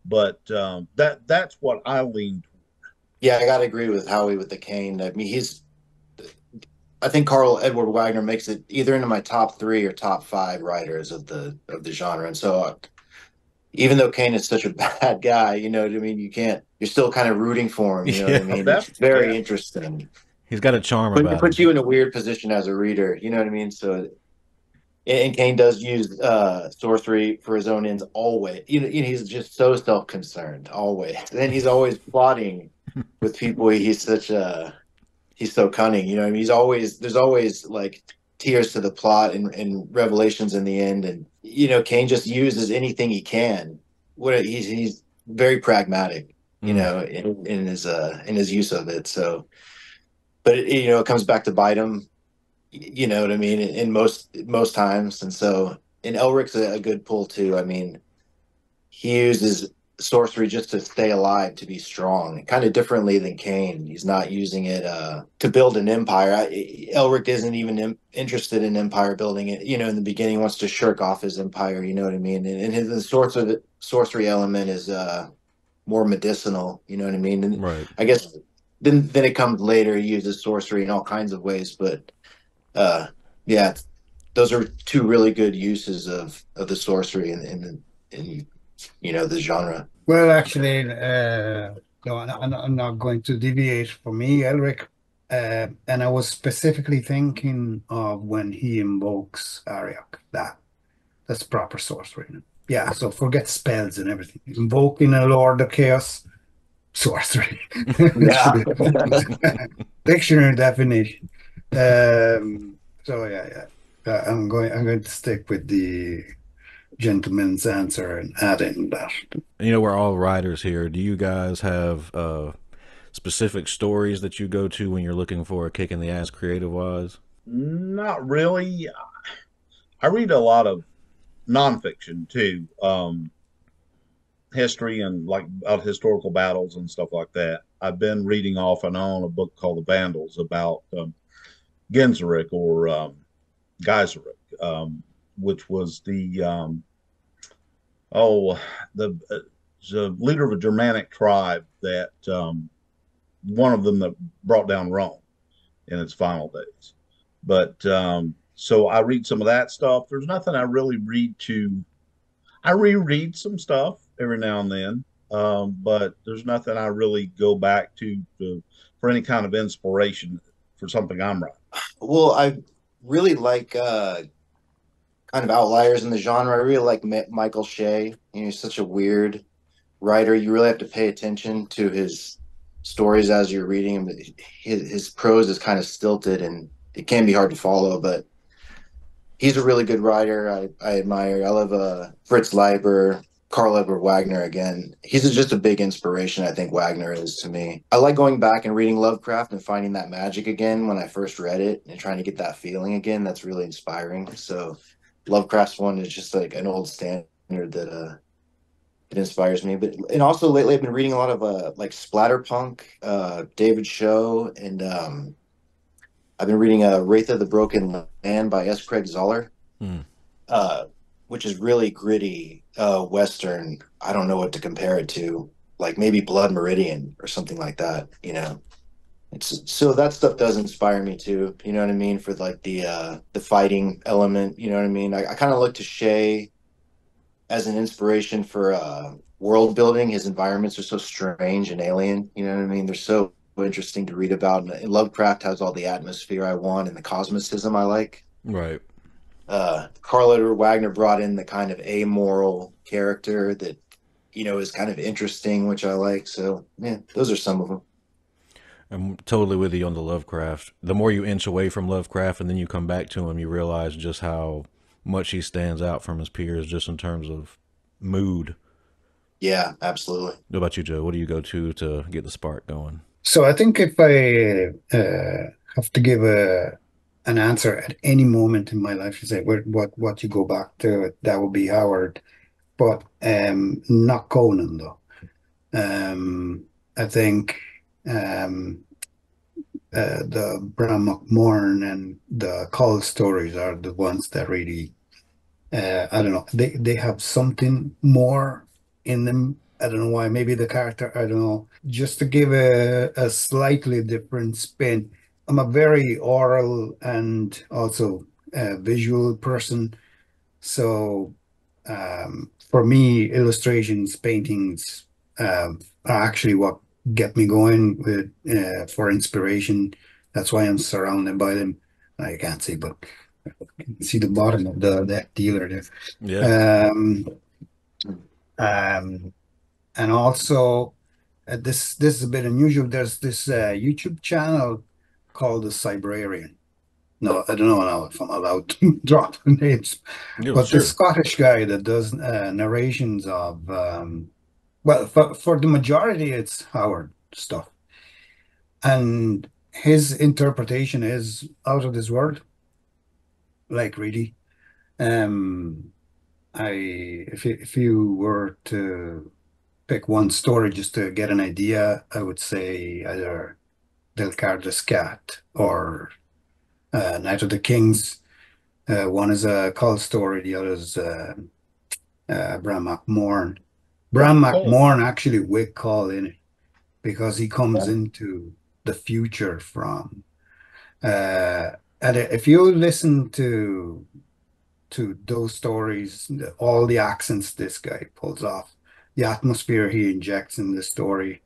A: But um, that that's what I lean toward.
C: Yeah, I got to agree with Howie with the Kane. I mean, he's. I think Karl Edward Wagner makes it either into my top three or top five writers of the of the genre, and so uh, even though Kane is such a bad guy, you know what I mean? You can't, you're still kind of rooting for him. You know yeah, what I mean? It's very yeah. interesting.
B: He's got a charm
C: but
B: about
C: it. puts you in a weird position as a reader. You know what I mean? So, and Kane does use uh, sorcery for his own ends always. You know, he's just so self concerned always. And he's always plotting with people. He's such a, he's so cunning. You know, I mean, he's always, there's always like tears to the plot and, and revelations in the end. And you know, Kane just uses anything he can. What he's he's very pragmatic, you mm. know, in, in his uh in his use of it. So, but it, you know, it comes back to bite him. You know what I mean? In, most most times, and so and Elric's a, a good pull too. I mean, he uses sorcery just to stay alive, to be strong, kind of differently than Kane. He's not using it uh, to build an empire. I, Elric isn't even Im- interested in empire building. It you know in the beginning he wants to shirk off his empire. You know what I mean? And, and his the of sorcery element is uh, more medicinal. You know what I mean? And
B: right.
C: I guess then then it comes later. He uses sorcery in all kinds of ways, but uh, yeah, those are two really good uses of of the sorcery in in, in you know the genre.
D: Well, actually, uh, no, I'm, I'm not going to deviate for me, Elric. Uh, and I was specifically thinking of when he invokes Arioch. That that's proper sorcery. Yeah, so forget spells and everything. Invoking a Lord of Chaos, sorcery. Dictionary definition. Um, so yeah, yeah. Uh, I'm going. I'm going to stick with the gentleman's answer and adding that.
B: You know, we're all writers here. Do you guys have uh, specific stories that you go to when you're looking for a kick in the ass creative wise?
A: Not really. I read a lot of nonfiction too, um, history and like about historical battles and stuff like that. I've been reading off and on a book called The Vandals about um, Genseric or um, Geiseric, um, which was the um, oh, the, uh, the leader of a Germanic tribe that um, one of them that brought down Rome in its final days. But um, so I read some of that stuff. There's nothing I really read to. I reread some stuff every now and then, um, but there's nothing I really go back to, to for any kind of inspiration for something I'm writing.
C: Well, I really like uh, kind of outliers in the genre. I really like Michael Shea. You know, he's such a weird writer. You really have to pay attention to his stories as you're reading him. His, his prose is kind of stilted and it can be hard to follow, but he's a really good writer. I, I admire. I love uh, Fritz Leiber, Karl Edward Wagner again. He's just a big inspiration, I think Wagner is to me. I like going back and reading Lovecraft and finding that magic again when I first read it and trying to get that feeling again. That's really inspiring. So Lovecraft's one is just like an old standard that uh it inspires me. But and also lately I've been reading a lot of uh like splatterpunk, uh David Schow, and um I've been reading uh Wraith of the Broken Land by S. Craig Zahler. Hmm. Uh which is really gritty uh western. I don't know what to compare it to. Like maybe Blood Meridian or something like that, you know? It's so that stuff does inspire me too you know what i mean? For like the uh the fighting element you know what i mean? I, I kind of look to Shea as an inspiration for uh world building. His environments are so strange and alien you know what i mean? They're so interesting to read about. And lovecraft has all the atmosphere i want and the cosmicism i like.
B: Right
C: uh karl edward wagner brought in the kind of amoral character that you know is kind of interesting which i like so yeah those are some of them
B: I'm totally with you on the Lovecraft. The more you inch away from Lovecraft and then you come back to him, you realize just how much he stands out from his peers just in terms of mood.
C: Yeah, absolutely.
B: What about you, Joe? What do you go to to get the spark going?
D: So I think if I uh, have to give a an answer at any moment in my life, you say what what what you go back to, that would be Howard, but um, not Conan though. Um, I think um, uh, the Bran Mak Morn and the Kull stories are the ones that really, uh, I don't know, they they have something more in them. I don't know why. Maybe the character. I don't know. Just to give a a slightly different spin. I'm a very oral and also a visual person, so um, for me, illustrations, paintings um, are actually what get me going with uh, for inspiration. That's why I'm surrounded by them. I can't see, but I can see the bottom of the that dealer there.
B: Yeah.
D: Um, um, and also, uh, this this is a bit unusual. There's this uh, YouTube channel called the Cybrarian. No, I don't know now if I'm allowed to drop names,
B: Yeah,
D: but
B: sure.
D: the Scottish guy that does uh, narrations of, um, well, for, for the majority, it's Howard stuff. And his interpretation is out of this world. Like, really. Um, I if if you were to pick one story just to get an idea, I would say either Delcardes' Cat or uh, Night of the Kings. Uh, one is a Kull story, the other is uh, uh, Bram McMorn. Bran
A: Oh.
D: Mak Morn actually with Kull in it because he comes into the future from. Uh, and if you listen to to those stories, all the accents this guy pulls off, the atmosphere he injects in the story.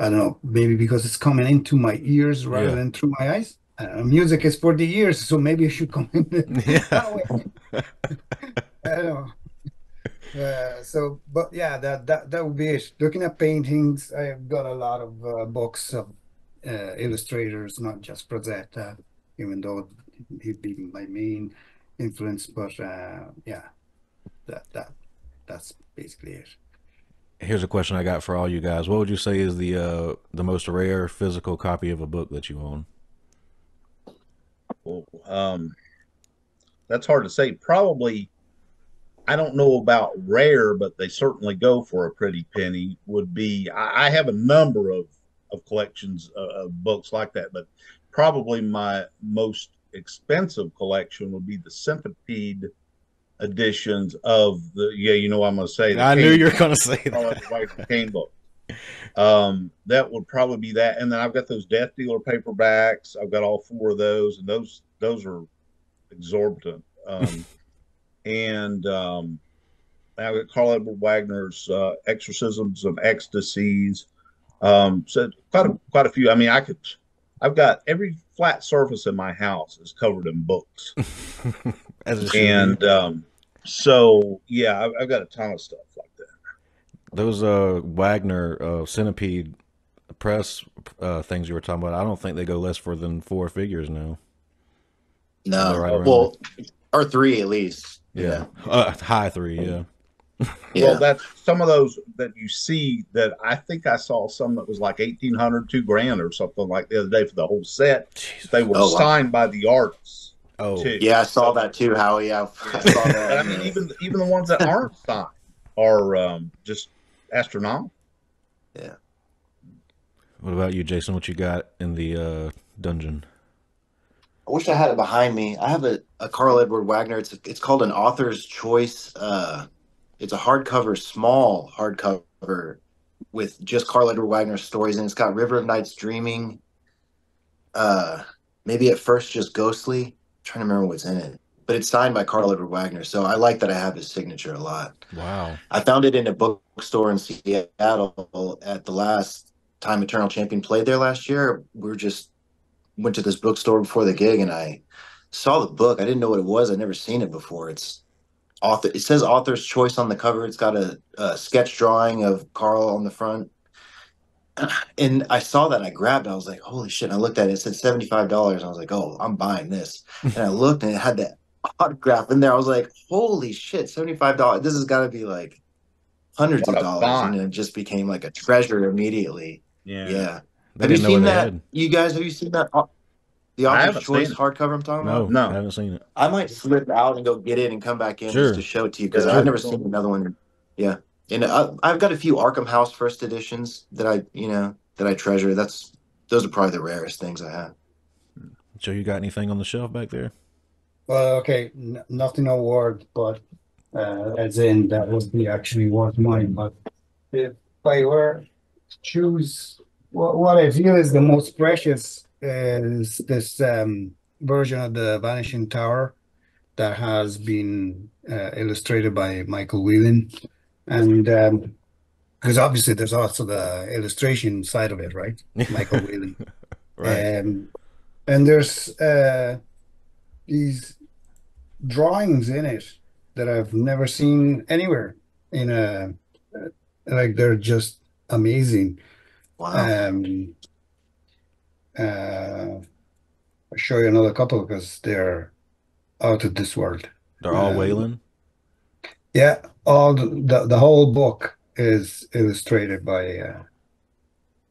D: I don't know, maybe because it's coming into my ears rather
B: Yeah.
D: than through my eyes. Uh, music is for the ears, so maybe I should come in
B: Yeah.
D: that way. I don't know. Uh, so, but yeah, that that that would be it. Looking at paintings, I've got a lot of uh, books of uh, illustrators, not just Frazetta, even though he'd be my main influence. But uh, yeah, that that that's basically it.
B: Here's a question I got for all you guys. What would you say is the uh, the most rare physical copy of a book that you own?
A: Well, um, that's hard to say. Probably, I don't know about rare, but they certainly go for a pretty penny. Would be I, I have a number of of collections uh, of books like that, but probably my most expensive collection would be the Centipede editions of the yeah, you know I'm going to say.
B: I knew you were going to say that.
A: Wagner Kane book. Um, that would probably be that, and then I've got those Death Dealer paperbacks. I've got all four of those, and those those are exorbitant. Um, and um, I've got Karl Edward Wagner's uh, Exorcisms of Ecstasies. Um, so quite a quite a few. I mean, I could. I've got every flat surface in my house is covered in books,
B: As it should be.
A: and um, so yeah, I've, I've got a ton of stuff like that.
B: those uh Wagner uh centipede press uh things you were talking about, I don't think they go less for than four figures now.
C: No,
B: Right
C: well, or three at least.
B: Yeah. Uh, high three, yeah.
C: yeah.
A: Well, that's some of those that you see that I think I saw some that was like 1800, two grand or something like the other day for the whole set.
B: Jesus.
A: They were
C: Oh, wow.
A: signed by the artists
B: Oh,
A: too.
C: yeah, I saw that too, Howie. Yeah, I saw
A: But
C: that.
A: I mean, even even the ones that aren't signed are um, just astronomical. Yeah.
B: What about you, Jason? What you got in the uh dungeon?
C: I wish I had it behind me. I have a, a Karl Edward Wagner. It's it's called an author's choice. Uh, it's a hardcover, small hardcover with just Karl Edward Wagner stories, and it's got River of Nights Dreaming. Uh, maybe at first just Ghostly. Trying to remember what's in it, but it's signed by Karl Edward Wagner, so I like that I have his signature a lot.
B: Wow.
C: I found it in a bookstore in Seattle at the last time Eternal Champion played there last year. We were just went to this bookstore before the gig and I saw the book. I didn't know what it was. I'd never seen it before. It's author. It says author's choice on the cover. It's got a, a sketch drawing of Karl on the front. And I saw that. I grabbed. it. I was like, "Holy shit!" And I looked at it. It said seventy five dollars. I was like, "Oh, I'm buying this." And I looked, and it had that autograph in there. I was like, holy shit, $75. This has got to be like hundreds
A: What
C: of dollars.
A: find.
C: And it just became like a treasure immediately.
A: Yeah.
C: Yeah.
B: They
C: have you seen that?
B: had.
C: You guys, have you seen that? The author's choice hardcover I'm talking
B: No,
C: about?
A: No.
B: I haven't seen it.
C: I might slip out and go get it and come back in
B: Sure.
C: just to show it to you because
A: Yeah,
C: I've never seen another one. Yeah, and I, I've got a few Arkham House first editions that I, you know, that I treasure. That's those are probably the rarest things I have.
B: Joe, you got anything on the shelf back there?
D: Well, okay, n nothing award, but uh, as in that would be actually worth mine. But if I were to choose what, what I feel is the most precious is this um, version of the Vanishing Tower that has been uh, illustrated by Michael Whelan. And um, because obviously there's also the illustration side of it, right? Michael Whelan.
B: Right.
D: Um, and there's uh, these drawings in it that I've never seen anywhere in a like they're just amazing.
C: Wow.
D: Um, uh, I'll show you another couple because they're out of this world.
B: They're all
D: um,
B: Wayland.
D: Yeah, all the, the the whole book is illustrated by. Uh,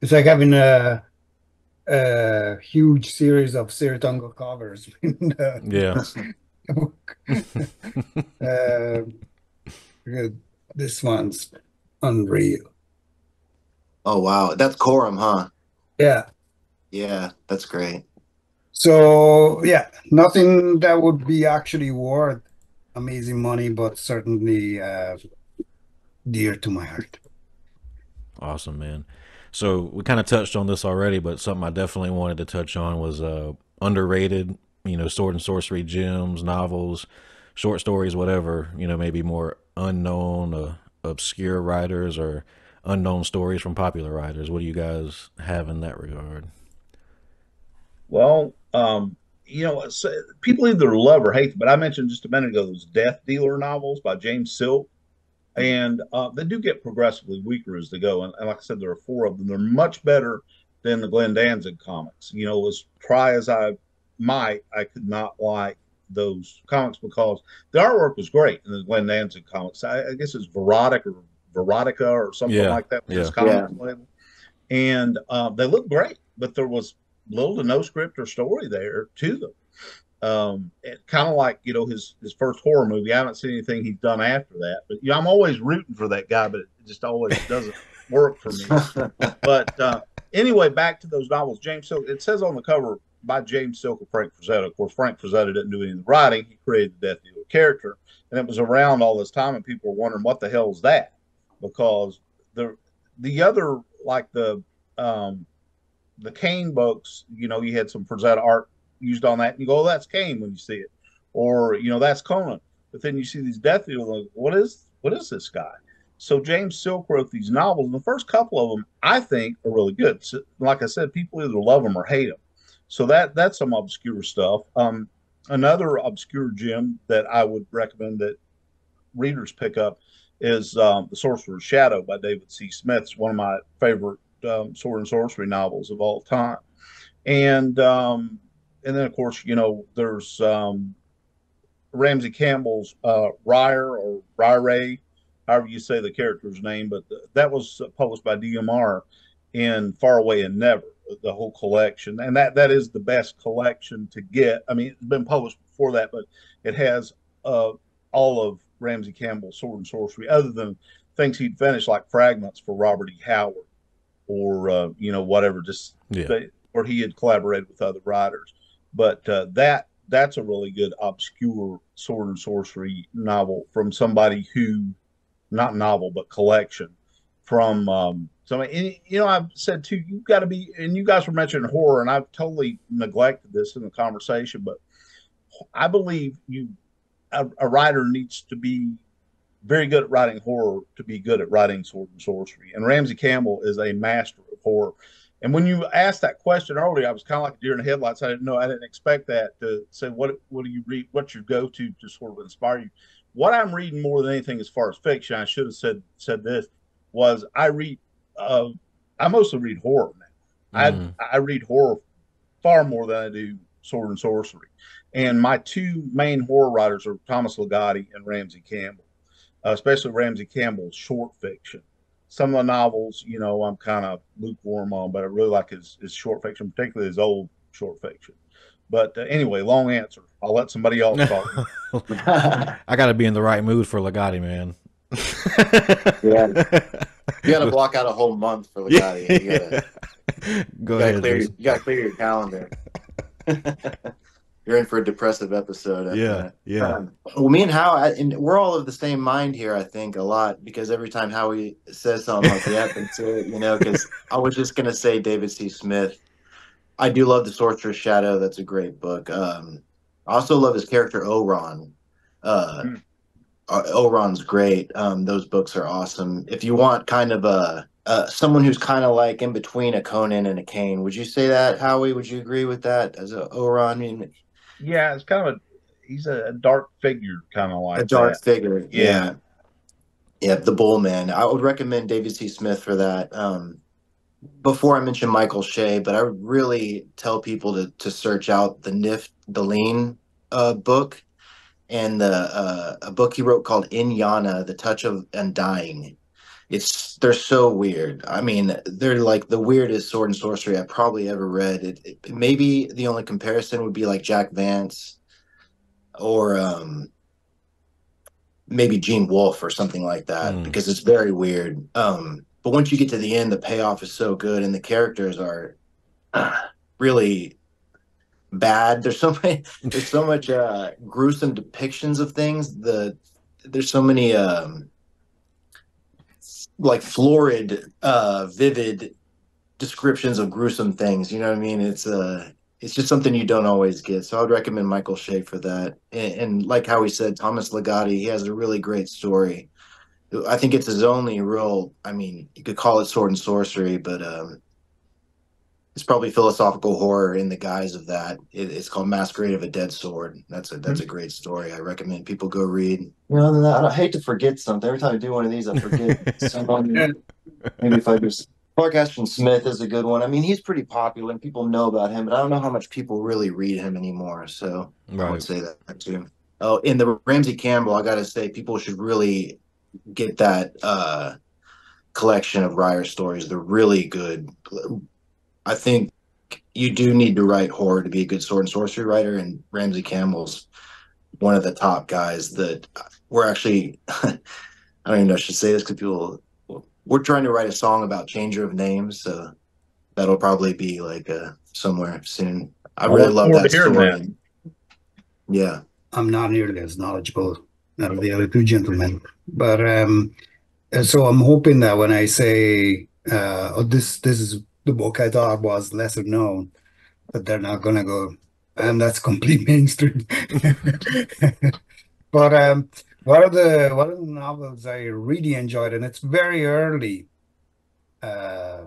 D: it's like having a a huge series of Siritongo covers in the
B: Yeah.
D: book. Uh, this one's unreal.
C: oh wow, that's Corum, huh?
D: Yeah.
C: Yeah, that's great.
D: So yeah, nothing that would be actually worth amazing money, but certainly uh, dear to my heart.
B: Awesome, man. So we kind of touched on this already, but something I definitely wanted to touch on was uh underrated, you know, sword and sorcery gems, novels, short stories, whatever, you know, maybe more unknown, uh, obscure writers or unknown stories from popular writers. What do you guys have in that regard?
A: Well, um, you know, people either love or hate them, but I mentioned just a minute ago those Death Dealer novels by James Silke, and uh, they do get progressively weaker as they go. And, and like I said, there are four of them. They're much better than the Glenn Danzig comics. You know, as try as I might, I could not like those comics because the artwork was great in the Glenn Danzig comics. I, I guess it's Verotik or Verotica or something
B: Yeah,
A: like that. with his
B: yeah.
A: And uh, they look great, but there was little to no script or story there to them. Um, kind of like you know his his first horror movie. I haven't seen anything he's done after that, but you know, I'm always rooting for that guy, but it just always doesn't work for me. But uh, anyway, back to those novels. James Silke. It says on the cover by James Silke and Frank Frazetta. Of course, Frank Frazetta didn't do any of the writing. He created the Death Dealer character, and it was around all this time, and people were wondering what the hell is that because the the other like the um, the Kane books, you know, you had some Frazetta art used on that, and you go, "Oh, that's Kane" when you see it, or you know, that's Conan. But then you see these Death Dealers, like, what is what is this guy? So James Silke wrote these novels, and the first couple of them, I think, are really good. So, like I said, people either love them or hate them. So that that's some obscure stuff. Um, another obscure gem that I would recommend that readers pick up is um, The Sorcerer's Shadow by David C. Smith. It's one of my favorite um, sword and sorcery novels of all time. And um, and then of course, you know, there's um, Ramsey Campbell's uh, Ryre or Ryray, however you say the character's name, but th- that was published by DMR in Far Away and Never, the whole collection, and that that is the best collection to get. I mean, it's been published before that, but it has uh, all of Ramsey Campbell's sword and sorcery, other than things he'd finished like fragments for Robert E. Howard or uh, you know whatever, just
B: Yeah.
A: they, or he had collaborated with other writers. But uh, that that's a really good obscure sword and sorcery novel from somebody who, not novel but collection from um. And, you know, I've said too, you've got to be, and you guys were mentioning horror, and I've totally neglected this in the conversation, but I believe you a, a writer needs to be very good at writing horror to be good at writing sword and sorcery. And Ramsey Campbell is a master of horror. And when you asked that question earlier, I was kind of like a deer in the headlights. I didn't know. I didn't expect that to say what what do you read? What's your go to to sort of inspire you? What I'm reading more than anything as far as fiction, I should have said said this was I read. Uh, I mostly read horror now.
B: Mhm.
A: I I read horror far more than I do sword and sorcery. And my two main horror writers are Thomas Ligotti and Ramsey Campbell, uh, especially Ramsey Campbell's short fiction. Some of the novels, you know, I'm kind of lukewarm on, but I really like his, his short fiction, particularly his old short fiction. But uh, anyway, long answer. I'll let somebody else talk.
B: I got to be in the right mood for Ligotti, man.
C: yeah. You got to block out a whole month for Ligotti. You gotta,
B: Go
C: you gotta
B: ahead.
C: clear, you gotta clear your calendar. You're in for a depressive episode.
B: Yeah,
C: that.
B: yeah.
C: Um, well, me and How, I, and we're all of the same mind here. I think a lot because every time Howie says something, like, yeah, that's it. You know, because I was just gonna say David C. Smith. I do love the Sorcerer's Shadow. That's a great book. Um, I also love his character Oron. Uh,
A: Mm.
C: uh, Oron's great. Um, those books are awesome. If you want kind of a uh, someone who's kind of like in between a Conan and a Kane, would you say that, Howie? Would you agree with that as a Oron? I mean,
A: yeah, it's kind of a he's a dark figure, kind of like
C: a dark
A: that.
C: figure.
A: Yeah.
C: Yeah. Yeah, the Bullman. I would recommend David C. Smith for that. Um, before I mention Michael Shea, but I would really tell people to to search out the Nifft, the Lean uh, book, and the uh, a book he wrote called In Yana: The Touch of Undying. It's they're so weird. I mean, they're like the weirdest sword and sorcery I've probably ever read. It, it maybe the only comparison would be like Jack Vance, or um, maybe Gene Wolfe or something like that
B: Mm.
C: because it's very weird. Um, but once you get to the end, the payoff is so good, and the characters are uh, really bad. There's so many. There's so much uh, gruesome depictions of things. The there's so many um, like florid, uh, vivid descriptions of gruesome things. You know what I mean? It's uh it's just something you don't always get. So I would recommend Michael Shea for that. And, and like Howie said, Thomas Ligotti, he has a really great story. I think it's his only real. I mean, you could call it sword and sorcery, but um, it's probably philosophical horror in the guise of that. It, it's called Masquerade of a Dead Sword. That's a that's a great story. I recommend people go read. You know, I hate to forget something. Every time I do one of these, I forget someone. Maybe if I just Clark Ashton Smith is a good one. I mean, he's pretty popular and people know about him, but I don't know how much people really read him anymore. So I would say that too. Oh, in the Ramsey Campbell, I gotta say, people should really get that uh collection of Ryre stories. They're really good. I think you do need to write horror to be a good sword and sorcery writer, and Ramsey Campbell's one of the top guys that we're actually. I don't even know if I should say this because people. We're trying to write a song about changer of names, so that'll probably be like uh, somewhere soon. I
A: I
C: really
A: look
C: love that
A: to hearing
C: story. Yeah.
D: I'm not nearly as knowledgeable as the other two gentlemen, but um, so I'm hoping that when I say, uh, "Oh, this this is the book I thought was lesser known," but they're not gonna go, and that's complete mainstream. But um, one of the one of the novels I really enjoyed, and it's very early uh,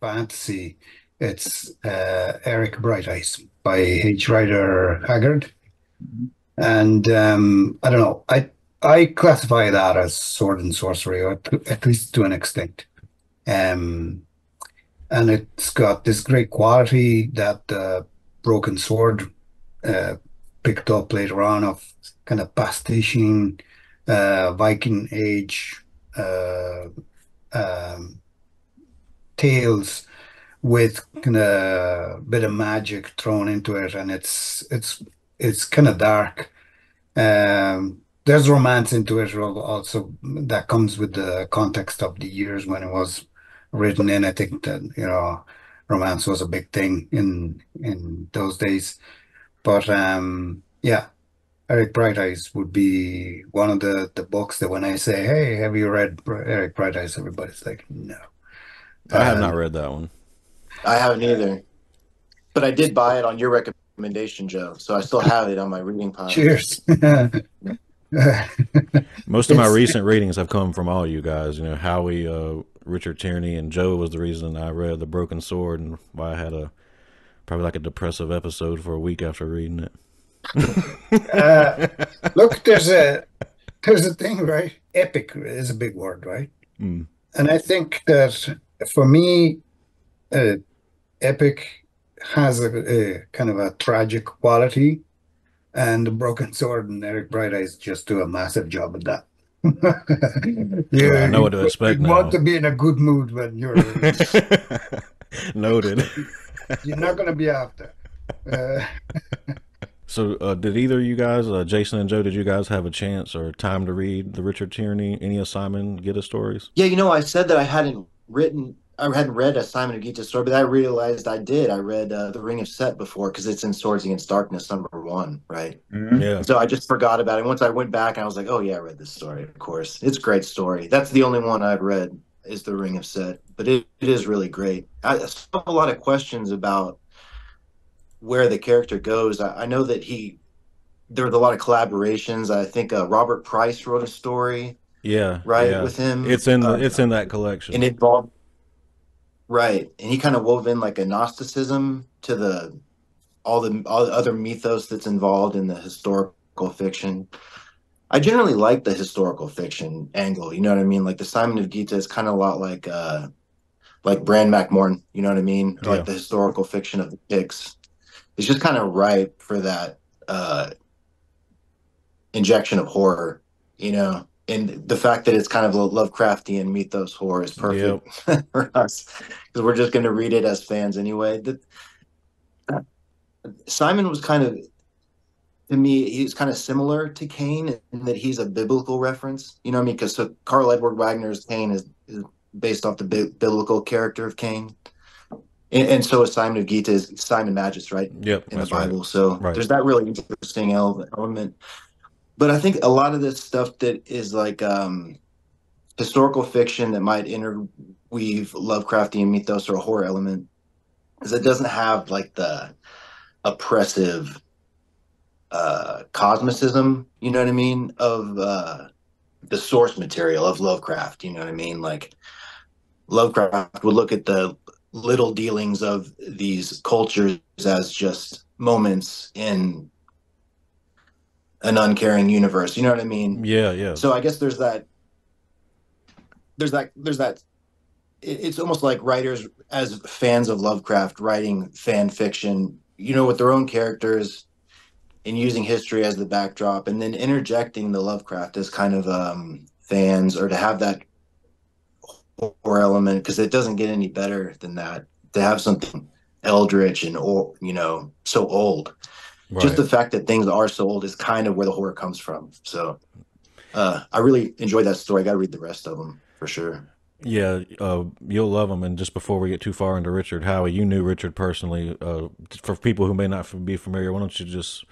D: fantasy. It's uh, Eric Brighteyes by H. Rider Haggard. And um, I don't know. I I classify that as sword and sorcery, or at least to an extent. Um, and it's got this great quality that the Broken Sword uh, picked up later on of kind of pastiching uh, Viking Age uh, um, tales with kind of a bit of magic thrown into it, and it's it's it's kind of dark. Um, there's romance into it al- also that comes with the context of the years when it was written in. I think that you know romance was a big thing in in those days. But um, yeah, Eric Brighteyes would be one of the the books that when I say, "Hey, have you read Br- Eric Brighteyes?" Everybody's like, "No."
B: I have
D: Um,
B: not read that one.
C: I haven't either, but I did buy it on your recommendation, Joe. So I still have it on my reading pile.
D: Cheers.
B: Most of my recent readings have come from all you guys. You know, Howie, uh, Richard Tierney, and Joe was the reason I read The Broken Sword and why I had a probably like a depressive episode for a week after reading it.
D: Uh, look, there's a there's a thing, right? Epic is a big word, right?
B: Mm.
D: And I think that for me, uh, epic has a, a kind of a tragic quality, and the Broken Sword and Eric Brighteyes just do a massive job at that.
B: Yeah, I know what to expect
D: you
B: now.
D: want to be in a good mood when you're
B: Noted.
D: you're not going to be after. Uh,
B: So, uh, did either of you guys, uh, Jason and Joe, did you guys have a chance or time to read the Richard Tierney, any of Simon Gitta stories?
C: Yeah, you know, I said that I hadn't written, I hadn't read a Simon of Gitta story, but I realized I did. I read uh, The Ring of Set before because it's in Swords Against Darkness number one, right?
A: Mhm.
B: Yeah.
C: So I just forgot about it. Once I went back, I was like, oh yeah, I read this story. Of course, it's a great story. That's the only one I've read is The Ring of Set, but it, it is really great. I still have a lot of questions about where the character goes. I, I know that he there was a lot of collaborations. I think uh, Robert Price wrote a story,
B: Yeah.
C: right,
B: yeah.
C: with him.
B: It's in the,
C: Uh,
B: it's in that collection.
C: and it involved right. And he kind of wove in like a gnosticism to the all the all the other mythos that's involved in the historical fiction. I generally like the historical fiction angle you know what i mean? Like the simon of gitta is kind of a lot like uh like bran mak morn you know what i mean?
B: Yeah.
C: like the historical fiction of the Picts it's just kind of ripe for that uh injection of horror you know and the fact that it's kind of Lovecraftian mythos horror is perfect for us because we're just going to read it as fans anyway. The, Simon was kind of, to me, he's kind of similar to Kane in that he's a biblical reference. You know what I mean? Because so Karl Edward Wagner's Kane is, is based off the bi- biblical character of Cain. And, and so is Simon of Gitta is Simon Magus, right?
B: yep.
C: in the
B: That's right.
C: Bible. So
B: Right.
C: there's that really interesting element. But I think a lot of this stuff that is like um, historical fiction that might interweave Lovecraftian mythos or a horror element is it doesn't have like the oppressive uh, cosmicism, you know what I mean, of uh, the source material of Lovecraft. You know what I mean? Like Lovecraft would look at the little dealings of these cultures as just moments in an uncaring universe. You know what I mean?
B: Yeah. Yeah.
C: So I guess there's that. There's that. There's that. It's almost like writers, as fans of Lovecraft, writing fan fiction. You know, with their own characters, and using history as the backdrop, and then interjecting the Lovecraft as kind of um, fans, or to have that horror element, because it doesn't get any better than that. To have something eldritch and or you know so old
B: right.
C: just the fact that things are so old is kind of where the horror comes from. So uh, I really enjoyed that story. I got to read the rest of them for sure.
B: Yeah, uh, you'll love them. And just before we get too far into Richard, Howie, you knew Richard personally. Uh, for people who may not be familiar, why don't you just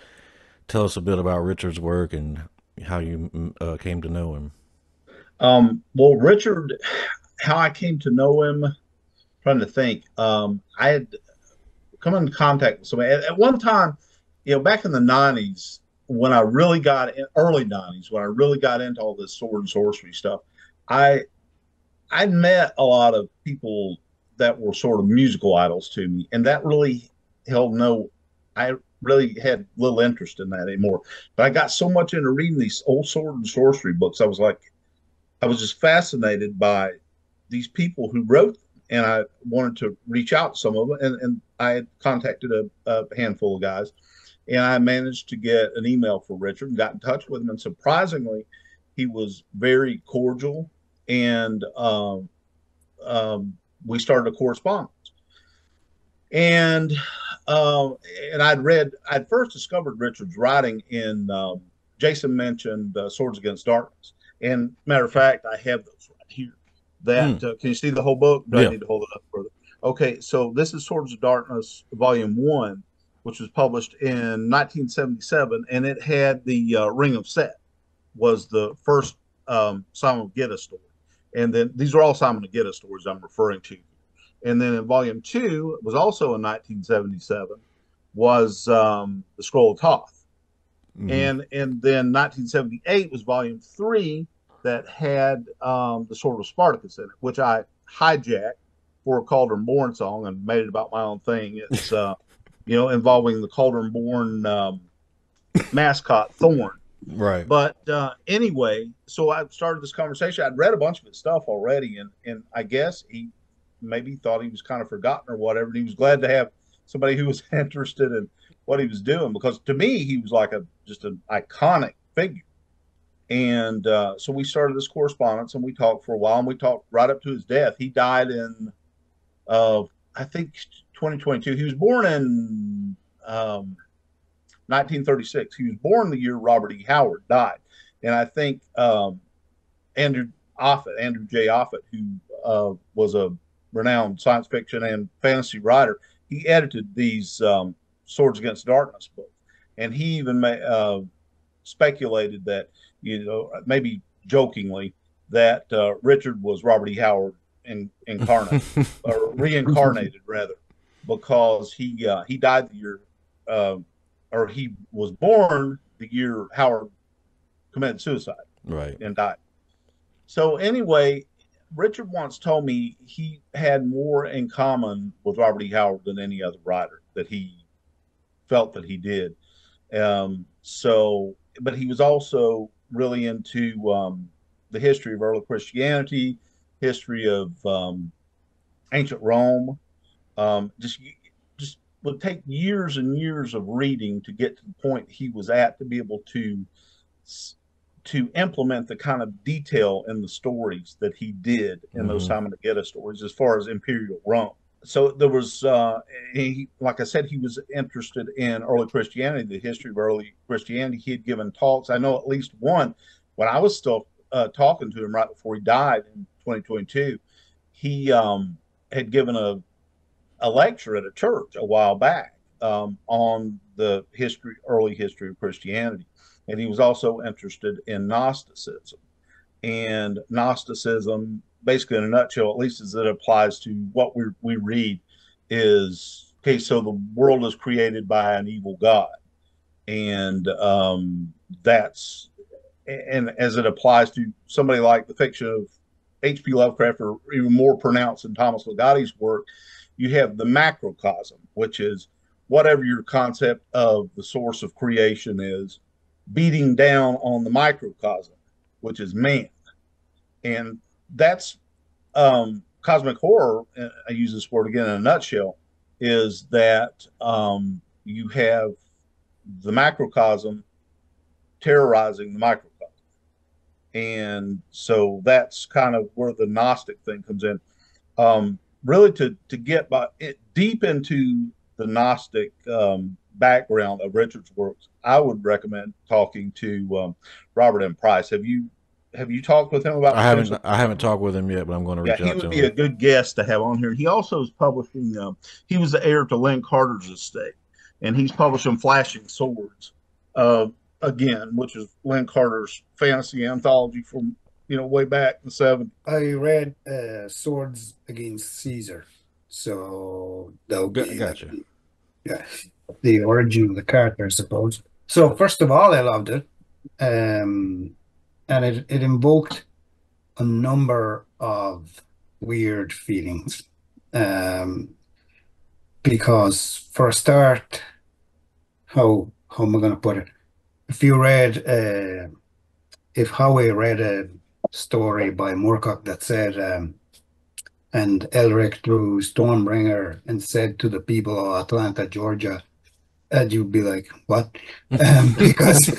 B: tell us a bit about Richard's work and how you uh, came to know him?
A: Um, well, Richard, how I came to know him, trying to think. Um, I had come in contact with somebody at, at one time, you know, back in the '90s when I really got in early '90s when I really got into all this sword and sorcery stuff. I I met a lot of people that were sort of musical idols to me, and that really held no. I really had little interest in that anymore. But I got so much into reading these old sword and sorcery books. I was like, I was just fascinated by these people who wrote them, and I wanted to reach out to some of them. And, and I had contacted a, a handful of guys, and I managed to get an email for Richard and got in touch with him. And surprisingly, he was very cordial, and um, um, we started a correspondence. And um, and I'd read, I'd first discovered Richard's writing in um, Jason mentioned uh, Swords Against Darkness. And matter of fact, I have those right here. That uh, can you see the whole book? Do
B: Yeah.
A: I need to hold it up further? Okay, so this is Swords of Darkness, Volume One, which was published in 1977, and it had the uh, Ring of Set was the first um, Simon of Gitta story, and then these are all Simon of Gitta stories I'm referring to. And then in Volume Two, it was also in 1977, was um, the Scroll of Thoth.
B: Mhm.
A: And and then 1978 was volume three that had um, the Sword of Spartacus in it, which I hijacked for a Cauldron Born song and made it about my own thing. It's uh, you know involving the Cauldron Born um, mascot Thorn.
B: right.
A: But uh, anyway, so I started this conversation. I'd read a bunch of his stuff already, and and I guess he maybe thought he was kind of forgotten or whatever. And he was glad to have somebody who was interested in what he was doing because to me he was like a just an iconic figure. And uh, so we started this correspondence and we talked for a while and we talked right up to his death. He died in, uh, I think, 2022. He was born in um, 1936. He was born the year Robert E. Howard died. And I think um, Andrew Offutt, Andrew J. Offutt, who uh, was a renowned science fiction and fantasy writer, he edited these um, Swords Against Darkness books. And he even uh, speculated that you know, maybe jokingly, that uh, Richard was Robert E. Howard in, incarnate or reincarnated rather, because he uh, he died the year, uh, or he was born the year Howard committed suicide,
B: right,
A: and died. So anyway, Richard once told me he had more in common with Robert E. Howard than any other writer that he felt that he did. Um, so, but he was also really into um, the history of early Christianity, history of um, ancient Rome. Um, just just would take years and years of reading to get to the point he was at to be able to to implement the kind of detail in the stories that he did in mm-hmm. those Simon the Gitta stories as far as imperial Rome. So there was uh, he like i said he was interested in early christianity the history of early christianity. He had given talks. I know at least one when i was still uh, talking to him right before he died in 2022 he um, had given a, a lecture at a church a while back um, on the history early history of christianity and he was also interested in gnosticism and gnosticism basically in a nutshell, at least as it applies to what we we read, is okay. So the world is created by an evil God, and um, that's and as it applies to somebody like the fiction of H.P. Lovecraft, or even more pronounced in Thomas Ligotti's work, you have the macrocosm, which is whatever your concept of the source of creation is, beating down on the microcosm, which is man. And that's um, cosmic horror. I use this word again in a nutshell. Is that um, you have the macrocosm terrorizing the microcosm, and so that's kind of where the Gnostic thing comes in. Um, really, to to get by it, deep into the Gnostic um, background of Richard's works, I would recommend talking to um, Robert M. Price. Have you have you talked with him about?
B: I haven't. I haven't talked with him yet, but I'm going to reach
A: yeah,
B: out
A: to
B: him.
A: He would be a good guest to have on here. He also is publishing. Um, he was the heir to Lin Carter's estate, and he's publishing Flashing Swords, uh, again, which is Lin Carter's fantasy anthology from you know way back in the '70s.
D: I read uh, Swords Against Caesar, so that would be
B: gotcha.
D: Like, yeah, the origin of the character, I suppose. So first of all, I loved it. Um, and it, it invoked a number of weird feelings. Um, because for a start, how how am I going to put it? If you read, uh, if Howe read a story by Moorcock that said, um, and Elric threw Stormbringer and said to the people of Atlanta, Georgia, and you'd be like, "What?" Um, because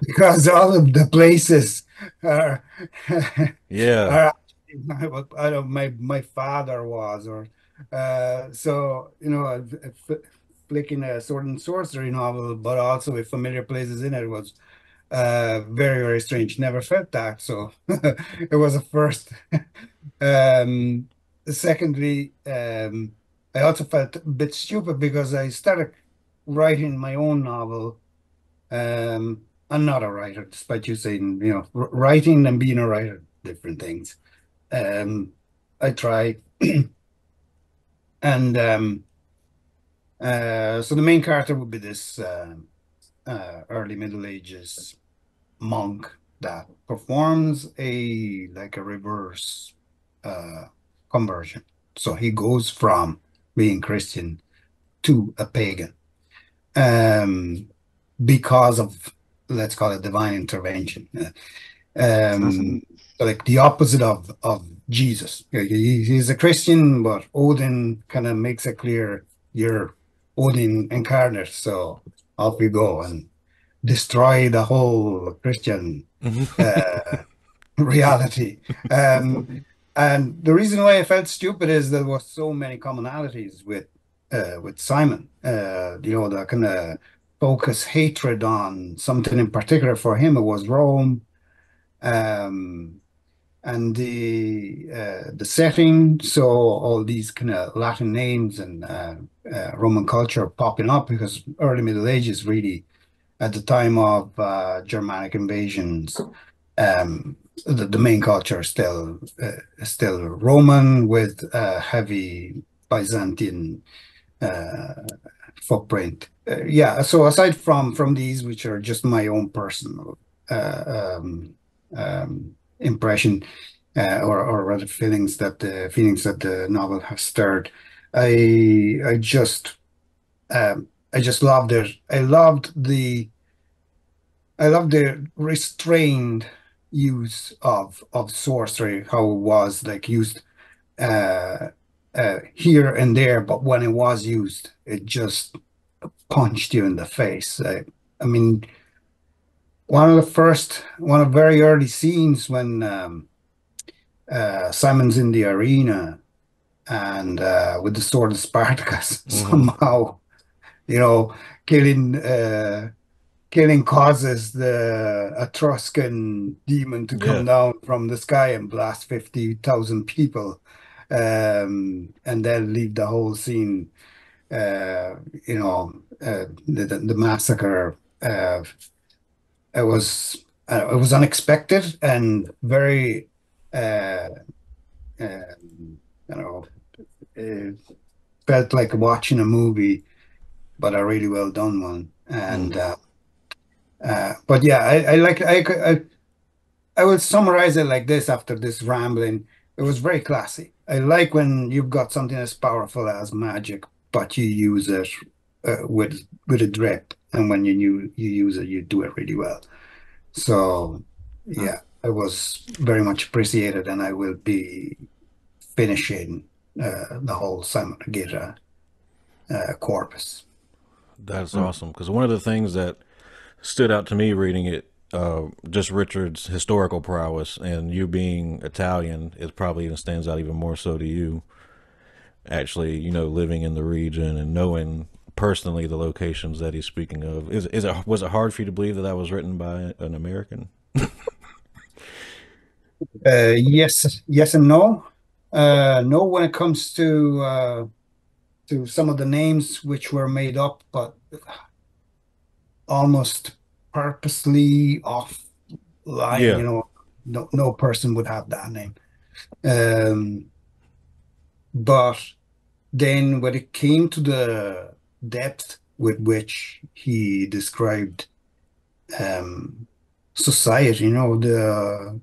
D: because all of the places are
B: yeah.
D: Are, I don't. My my father was, or uh, so you know, flicking a sword and sorcery novel, but also with familiar places in it was uh, very very strange. Never felt that, so it was a first. um, secondly, um, I also felt a bit stupid because I started writing my own novel. Um, I'm not a writer, despite you saying, you know, writing and being a writer, different things. Um, I tried. and um, uh, so the main character would be this uh, uh, early Middle Ages monk that performs a like a reverse uh, conversion. So he goes from being Christian to a pagan um, because of let's call it divine intervention. Um, like the opposite of of Jesus. He, he's a Christian, but Odin kind of makes it clear you're Odin incarnate. So off you go and destroy the whole Christian uh, reality. Um, and the reason why I felt stupid is there were so many commonalities with uh, with Simon. Uh, you know, the kind of focus hatred on something in particular for him. It was Rome. Um, and the uh, the setting. So all these kind of Latin names and uh, uh, Roman culture popping up because early Middle Ages really, at the time of uh, Germanic invasions, um, the, the main culture is still uh, still Roman with heavy Byzantine footprint. yeah. So aside from from these, which are just my own personal. Um, um, impression uh, or or rather feelings that the feelings that the novel has stirred. I I just um, I just loved it. I loved the I loved the restrained use of of sorcery, how it was like used uh, uh, here and there, but when it was used, it just punched you in the face. I, I mean, one of the first, one of very early scenes when um, uh, Simon's in the arena and uh, with the sword of Spartacus mm-hmm. somehow, you know, killing uh, killing causes the Etruscan demon to come yeah. down from the sky and blast fifty thousand people, um, and then leave the whole scene. Uh, you know, uh, the, the massacre uh, it was uh, it was unexpected and very uh, um, you know it felt like watching a movie but a really well done one. And mm. uh, uh, but yeah I, I like I, I I will summarize it like this after this rambling. It was very classy. I like when you've got something as powerful as magic but you use it uh, with with a drip and when you knew you use it you do it really well. So yeah it was very much appreciated and i will be finishing uh, the whole simon Gitta, uh, corpus.
B: That's mm. awesome. Because one of the things that stood out to me reading it uh, just richard's historical prowess and you being italian it probably even stands out even more so to you. Actually you know living in the region and knowing personally the locations that he's speaking of. Is is it was it hard for you to believe that that was written by an American?
D: uh, yes, yes, and no. Uh, no, when it comes to uh, to some of the names which were made up, but almost purposely off line. Yeah. You know, no no person would have that name. Um, but then when it came to the depth with which he described um, society, you know, the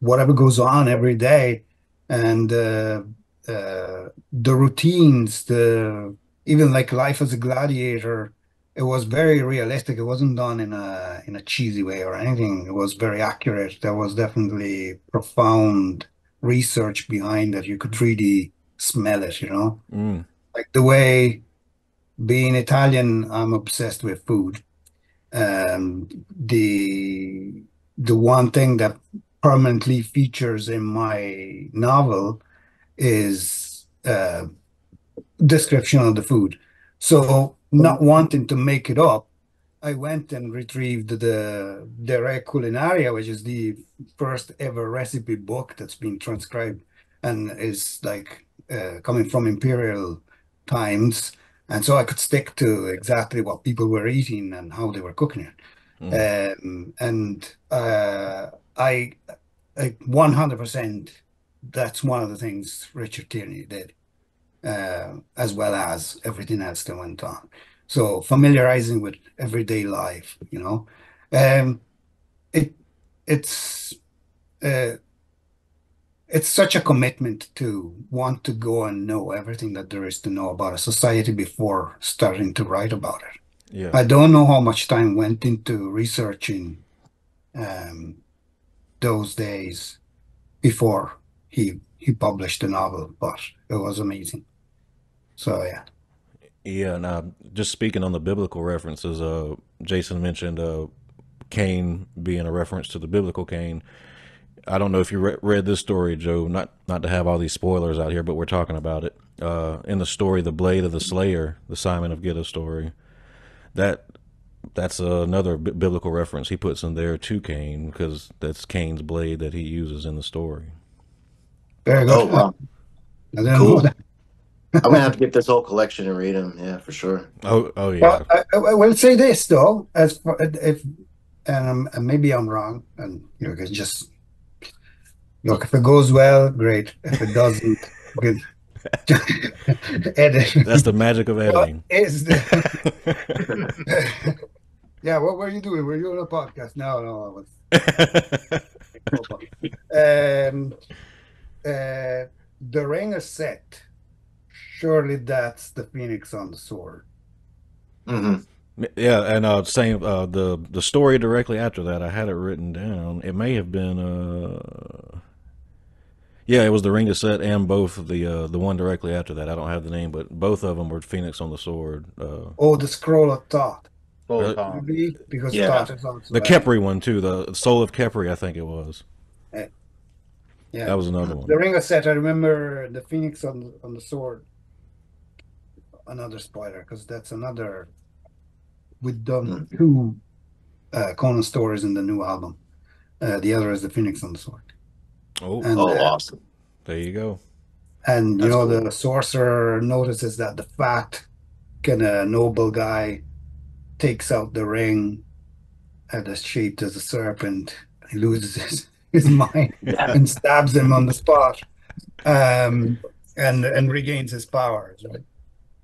D: whatever goes on every day, and uh, uh, the routines, the even like life as a gladiator. It was very realistic. It wasn't done in a in a cheesy way or anything. It was very accurate. There was definitely profound research behind it. You could really smell it, you know, mm. like the way being Italian, I'm obsessed with food. Um, the the one thing that permanently features in my novel is uh, description of the food. So, not wanting to make it up, I went and retrieved the De Re Culinaria, which is the first ever recipe book that's been transcribed and is like uh, coming from imperial times and so I could stick to exactly what people were eating and how they were cooking it. Mm. Um, and uh, I, I 100%, that's one of the things Richard Tierney did, uh, as well as everything else that went on. So familiarizing with everyday life, you know, um, it it's uh, it's such a commitment to want to go and know everything that there is to know about a society before starting to write about it. Yeah. I don't know how much time went into researching um, those days before he he published the novel, but it was amazing. So yeah.
B: Yeah, now just speaking on the biblical references, uh, Jason mentioned uh, Kane being a reference to the biblical Cain. I don't know if you re- read this story, Joe. Not not to have all these spoilers out here, but we're talking about it. Uh, in the story, the blade of the Slayer, the Simon of Gitta story, that that's another b- biblical reference he puts in there to Cain because that's Cain's blade that he uses in the story.
D: Very good.
C: Oh wow,
D: I didn't
C: Cool.
D: know that.
C: I'm gonna have to get this whole collection and read them. Yeah, for sure.
B: Oh, oh yeah.
D: Well, I, I will say this though, as for, if and, um, and maybe I'm wrong, and you can just look if it goes well, great. If it doesn't, good. Edit.
B: That's the magic of editing.
D: is the? yeah, what were you doing? Were you on a podcast? No, no, I was. Um, uh, the ring is set. Surely that's the phoenix on the sword.
C: hmm
B: Yeah, and uh, same uh, the the story directly after that. I had it written down. It may have been uh, yeah, it was the Ring of Set and both the uh, the one directly after that. I don't have the name, but both of them were Phoenix on the Sword. Uh,
D: Oh, the scroll of Thoth.
A: Full
B: Uh.
D: Maybe because
C: Yeah.
D: Thoth is also
B: the
D: like-
B: Kepri one too, the Soul of Kepri, I think it was.
D: Yeah,
B: That was another one.
D: the ring of set. I remember the phoenix on the, on the sword. Another spoiler because that's another. We've done two uh, Conan stories in the new album. Uh, the other is the phoenix on the sword,
B: Oh,
D: and
C: Oh,
D: uh,
C: awesome.
B: there you go.
D: and you know
C: cool.
D: the sorcerer notices that the fat kind of noble guy takes out the ring and is shaped as a serpent. He loses his, his mind and stabs him on the spot, um, and and regains his powers. Right?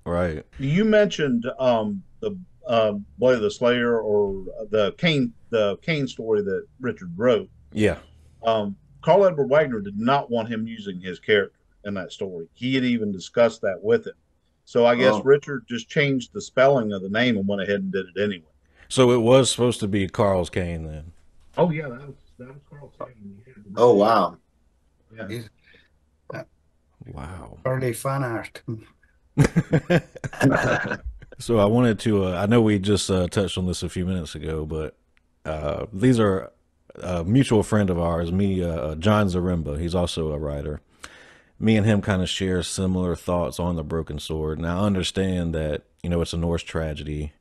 B: Right.
A: You mentioned um, the uh, Blade of the Slayer or the Kane the Kane story that Richard wrote.
B: Yeah.
A: Um, Karl Edward Wagner did not want him using his character in that story. He had even discussed that with him. So I guess
C: Oh.
A: Richard just changed the spelling of the name and went ahead and did it anyway.
B: So it was supposed to be Karl's Kane then.
A: Oh yeah, that was that was Karl's Kane.
C: Oh wow.
A: Yeah.
B: Wow.
D: Early fan art.
B: So I wanted to. Uh, I know we just uh, touched on this a few minutes ago, but uh, these are a mutual friend of ours, me, uh, John Zaremba. He's also a writer. Me and him kind of share similar thoughts on the Broken Sword. And I understand that you know it's a Norse tragedy.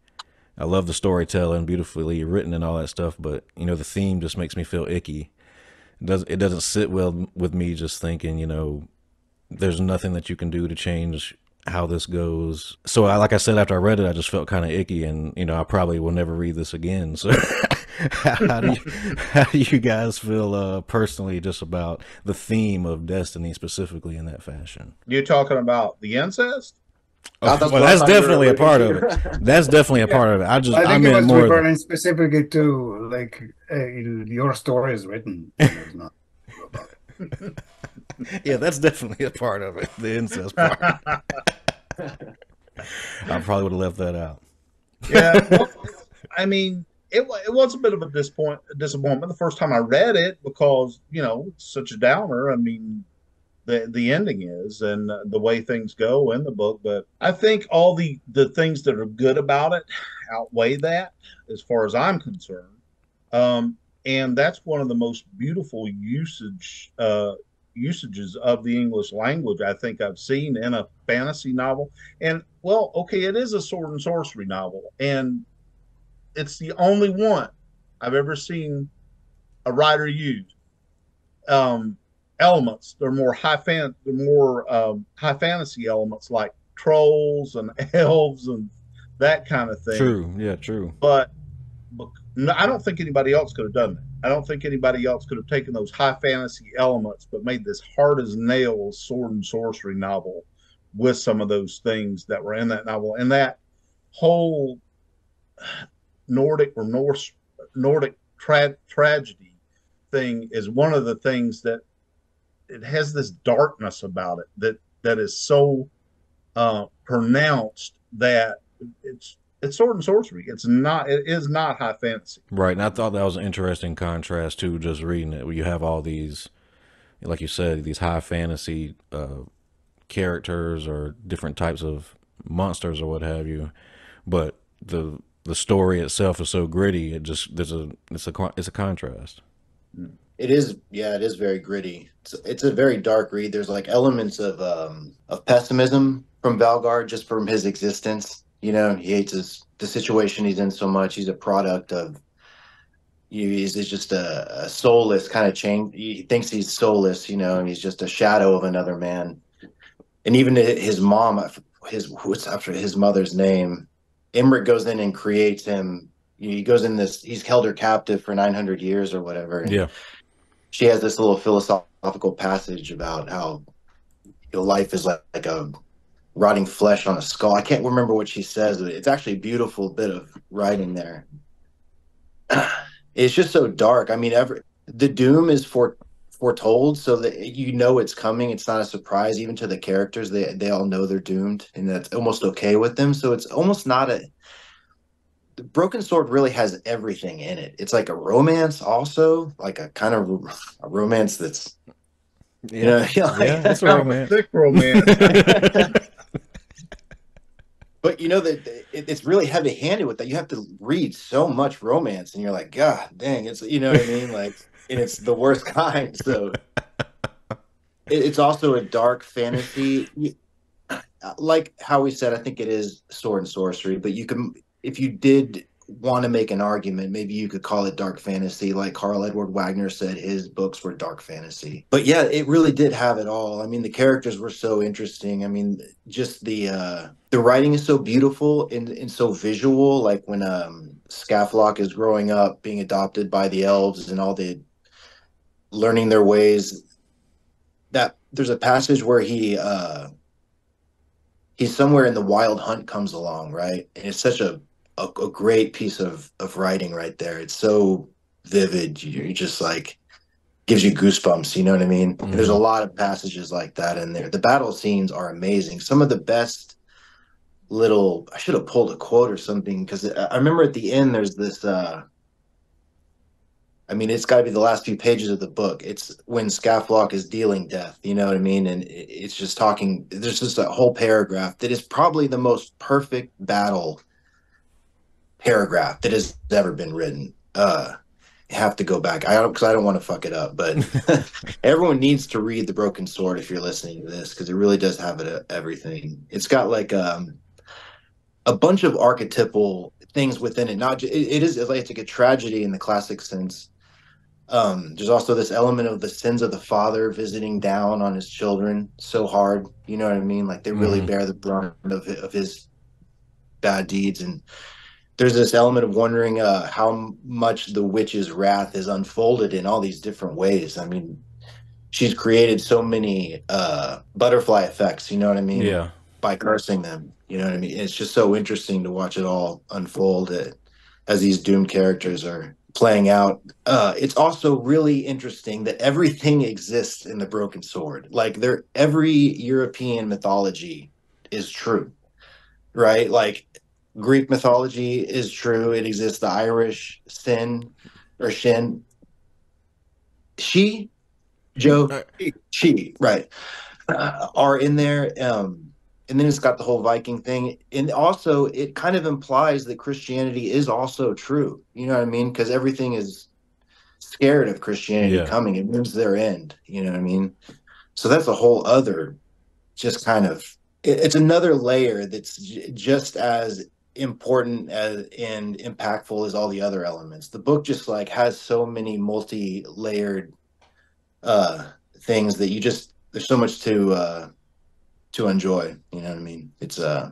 B: I love the storytelling, beautifully written and all that stuff, but you know the theme just makes me feel icky. It does it doesn't sit well with me just thinking, you know, there's nothing that you can do to change how this goes. So, I, like I said, after I read it, I just felt kind of icky, and you know, I probably will never read this again. So, how do you how do you guys feel uh, personally just about the theme of Destiny specifically in that fashion?
A: You're talking about the incest?
C: Oh,
B: well, that's
C: thought you were
B: definitely a part of it. That's definitely a part of it. I just
D: I
B: I,
D: think it was
B: more. the-
D: referring specifically to like uh, your story is written. Not about
B: yeah, that's definitely a part of it. The incest part. I probably would have left that out.
A: yeah. well, I mean, it it was a bit of a disappoint disappointment the first time I read it because you know it's such a downer. I mean, the the ending is and the way things go in the book, but I think all the the things that are good about it outweigh that as far as I'm concerned. Um, and that's one of the most beautiful usage uh, usages of the English language I think I've seen in a fantasy novel. And well, okay, it is a sword and sorcery novel, and it's the only one I've ever seen a writer use. Um, elements they're more high fan, they're more um, high fantasy elements like trolls and elves and that kind of thing
B: True. Yeah. True.
A: but, but I don't think anybody else could have done that. I don't think anybody else could have taken those high fantasy elements, but made this hard as nails sword and sorcery novel with some of those things that were in that novel. And that whole Nordic or Norse Nordic tra- tragedy thing is one of the things that it has this darkness about it that that is so uh, pronounced that it's it's sword and sorcery. It's not. It is not high fantasy.
B: Right, and I thought that was an interesting contrast too. Just reading it, where you have all these like you said, these high fantasy uh, characters or different types of monsters or what have you. But the the story itself is so gritty. It just there's a it's a it's a contrast.
C: It is, yeah, it is very gritty. It's, it's a very dark read. There's like elements of um of pessimism from Valgard just from his existence. You know, he hates his the situation he's in so much. He's a product of he's, he's just a, a soulless kind of change. He thinks he's soulless, you know, and he's just a shadow of another man. And even his mom, his what's after his mother's name, Imric goes in and creates him. He goes in this. He's held her captive for nine hundred years or whatever.
B: Yeah.
C: She has this little philosophical passage about how you know, life is like, like a rotting flesh on a skull. I can't remember what she says, but it's actually a beautiful bit of writing there. it's just so dark. I mean, ever the doom is for foretold, so that you know it's coming. It's not a surprise, even to the characters. They they all know they're doomed, and that's almost okay with them. So it's almost not a. The Broken Sword really has everything in it. It's like a romance, also like a kind of a romance that's
B: yeah, you know, like, yeah, that's a romance.
A: Thick romance.
C: but you know that it's really heavy handed with that. You have to read so much romance, and you're like, God dang, it's you know what I mean, like, and it's the worst kind. So it's also a dark fantasy, uh, like how we said. I think it is sword and sorcery, but you can if you did want to make an argument, maybe you could call it dark fantasy, like Karl Edward Wagner said his books were dark fantasy. But yeah, it really did have it all. I mean, the characters were so interesting. I mean, just the uh the writing is so beautiful and, and so visual, like when um Skafloc is growing up, being adopted by the elves and all the learning their ways. That there's a passage where he uh he's somewhere in the wild hunt comes along, right? And it's such a a, a great piece of of writing right there. It's so vivid. You, just like gives you goosebumps. You know what I mean? Mm-hmm. There's a lot of passages like that in there. The battle scenes are amazing. Some of the best little. I should have pulled a quote or something because I remember at the end there's this. uh I mean, it's got to be the last few pages of the book. It's when Skafloc is dealing death. You know what I mean? And it's just talking. There's just a whole paragraph that is probably the most perfect battle paragraph that has ever been written. Uh, have to go back. I don't because I don't want to fuck it up, but everyone needs to read the Broken Sword if you're listening to this because it really does have it everything. It's got like um, a bunch of archetypal things within it. Not it, it is it's like it's like a tragedy in the classic sense. Um, there's also this element of the sins of the father visiting down on his children so hard. You know what I mean? Like they really mm. bear the brunt of of his bad deeds and there's this element of wondering uh, how much the witch's wrath is unfolded in all these different ways. I mean, she's created so many uh, butterfly effects. You know what I mean?
B: Yeah.
C: By cursing them, you know what I mean. It's just so interesting to watch it all unfold it, as these doomed characters are playing out. Uh, it's also really interesting that everything exists in the Broken Sword. Like there, every European mythology is true, right? Like Greek mythology is true. It exists. The Irish sin or shin. She, Joe, she, right, uh, are in there. Um, and then it's got the whole Viking thing. And also, it kind of implies that Christianity is also true. You know what I mean? Because everything is scared of Christianity yeah. coming. It means their end. You know what I mean? So that's a whole other, just kind of, it's another layer that's just as important as, and impactful as all the other elements. The book just like has so many multi-layered uh things that you just there's so much to uh to enjoy, you know what I mean? It's uh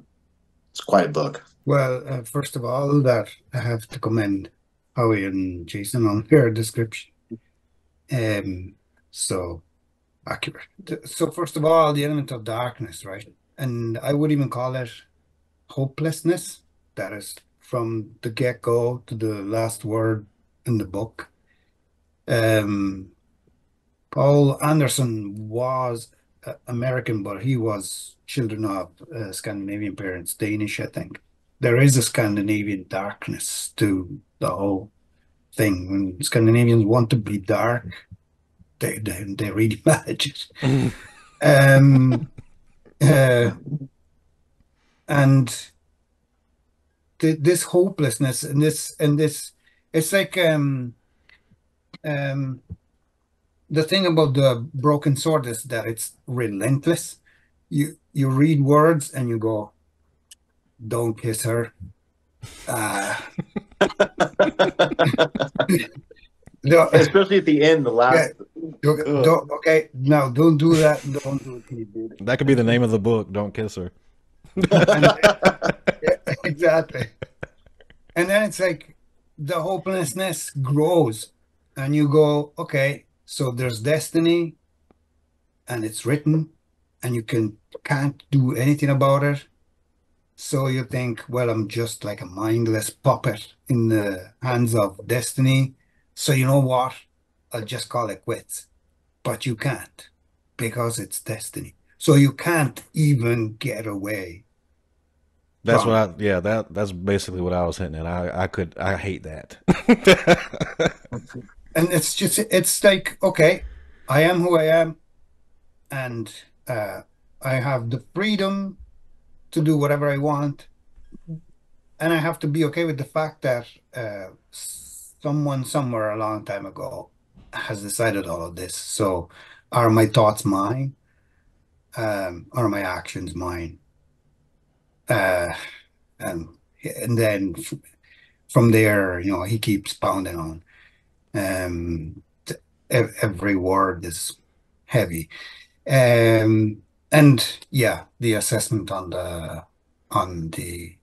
C: it's quite a book.
D: Well, uh, first of all, that I have to commend Howie and Jason on their description. Um, so accurate. So first of all, the element of darkness, right? And I would even call it hopelessness that is from the get go to the last word in the book. Um, Poul Anderson was uh, American, but he was children of uh, Scandinavian parents, Danish, I think. There is a Scandinavian darkness to the whole thing. When Scandinavians want to be dark, they they they really manage it. um, uh, and th- this hopelessness and this and this it's like um um the thing about the broken sword is that it's relentless you you read words and you go don't kiss her uh, no,
C: Especially at the end, the last.
D: don't- don't- okay no don't do that don't do it dude.
B: That could be the name of the book. Don't kiss her.
D: Yeah, exactly. And then it's like the hopelessness grows, and you go, okay, so there's destiny, and it's written, and you can can't do anything about it. So you think, well, I'm just like a mindless puppet in the hands of destiny. So you know what? I'll just call it quits. But you can't because it's destiny. So you can't even get away
B: That's what I. Yeah, that that's basically what I was hitting at. I I could I hate that.
D: and it's just it's like okay i am who i am and uh i have the freedom to do whatever i want and i have to be okay with the fact that uh someone somewhere a long time ago has decided all of this so are my thoughts mine um are my actions mine uh and and then from there you know he keeps pounding on. Um every word is heavy. Um and yeah the assessment on the on the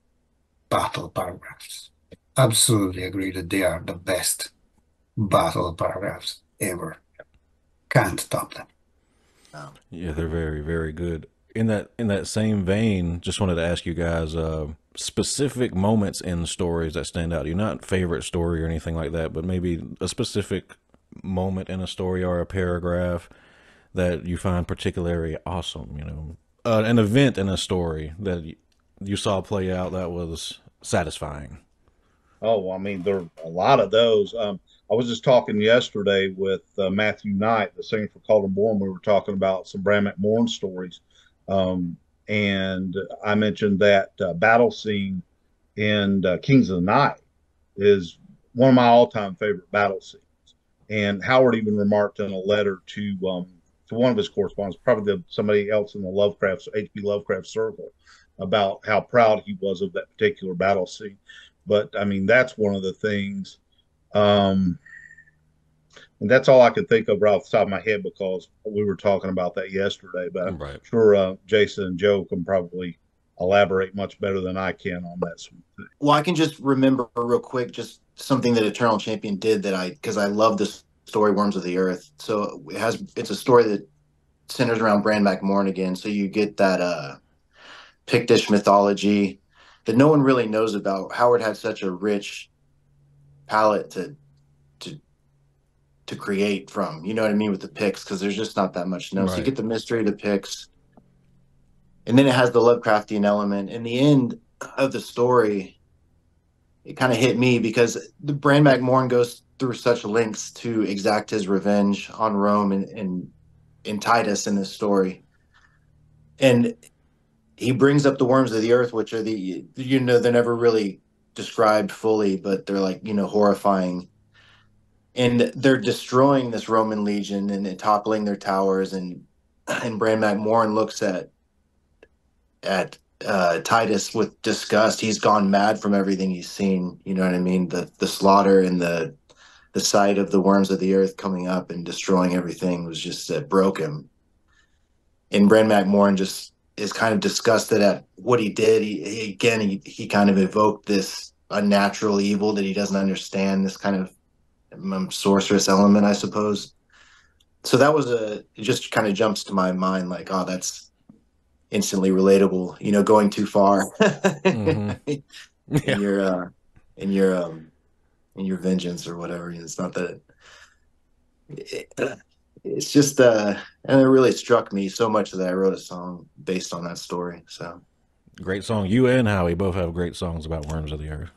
D: battle paragraphs. Absolutely agree that they are the best battle paragraphs ever. Can't top them.
B: Yeah, they're very, very good. In that in that same vein, just wanted to ask you guys uh, specific moments in stories that stand out. You're not favorite story or anything like that, but maybe a specific moment in a story or a paragraph that you find particularly awesome. You know, uh, an event in a story that you, saw play out that was satisfying.
A: Oh, I mean, there are a lot of those. Um, I was just talking yesterday with uh, Matthew Knight, the singer for Cauldron Born. We were talking about some Bran Mak Morn stories. Um, and I mentioned that uh, battle scene in uh, Kings of the Night is one of my all time favorite battle scenes. And Howard even remarked in a letter to um, to one of his correspondents, probably the, somebody else in the Lovecraft, H.P. Lovecraft circle, about how proud he was of that particular battle scene but I mean that's one of the things. Um, and that's all I could think of right off the top of my head because we were talking about that yesterday. But I'm
B: Right.
A: sure uh, Jason and Joe can probably elaborate much better than I can on that. sort of thing.
C: Well, I can just remember real quick just something that Eternal Champion did that I because I love this story, Worms of the Earth. So it has it's a story that centers around Bran Mak Morn again. So you get that uh Pictish mythology that no one really knows about. Howard had such a rich palette to to to create from. You know what I mean with the Picts because there's just not that much known. So you get the mystery of the Picts, and then it has the Lovecraftian element. In the end of the story, it kind of hit me because the Bran Mak Morn goes through such lengths to exact his revenge on Rome and and, and Titus in this story, and he brings up the worms of the earth, which are the you know they're never really described fully, but they're like you know horrifying, and they're destroying this Roman legion and, and toppling their towers, and and Bran Mak Morn looks at at uh, Titus with disgust. He's gone mad from everything he's seen. You know what I mean? The the slaughter and the the sight of the worms of the earth coming up and destroying everything was just uh, broke him. And Bran Mak Morn just is kind of disgusted at what he did. He, he again he he kind of evoked this unnatural evil that he doesn't understand. This kind of sorceress element, I suppose. So that was a it just kind of jumps to my mind like, oh, that's instantly relatable. You know, going too far
B: Mhm.
C: in your uh, in your um, in your vengeance or whatever. It's not that. It, it's just uh, and it really struck me so much that I wrote a song based on that story. So.
B: Great song. You and Howie both have great songs about worms of the earth.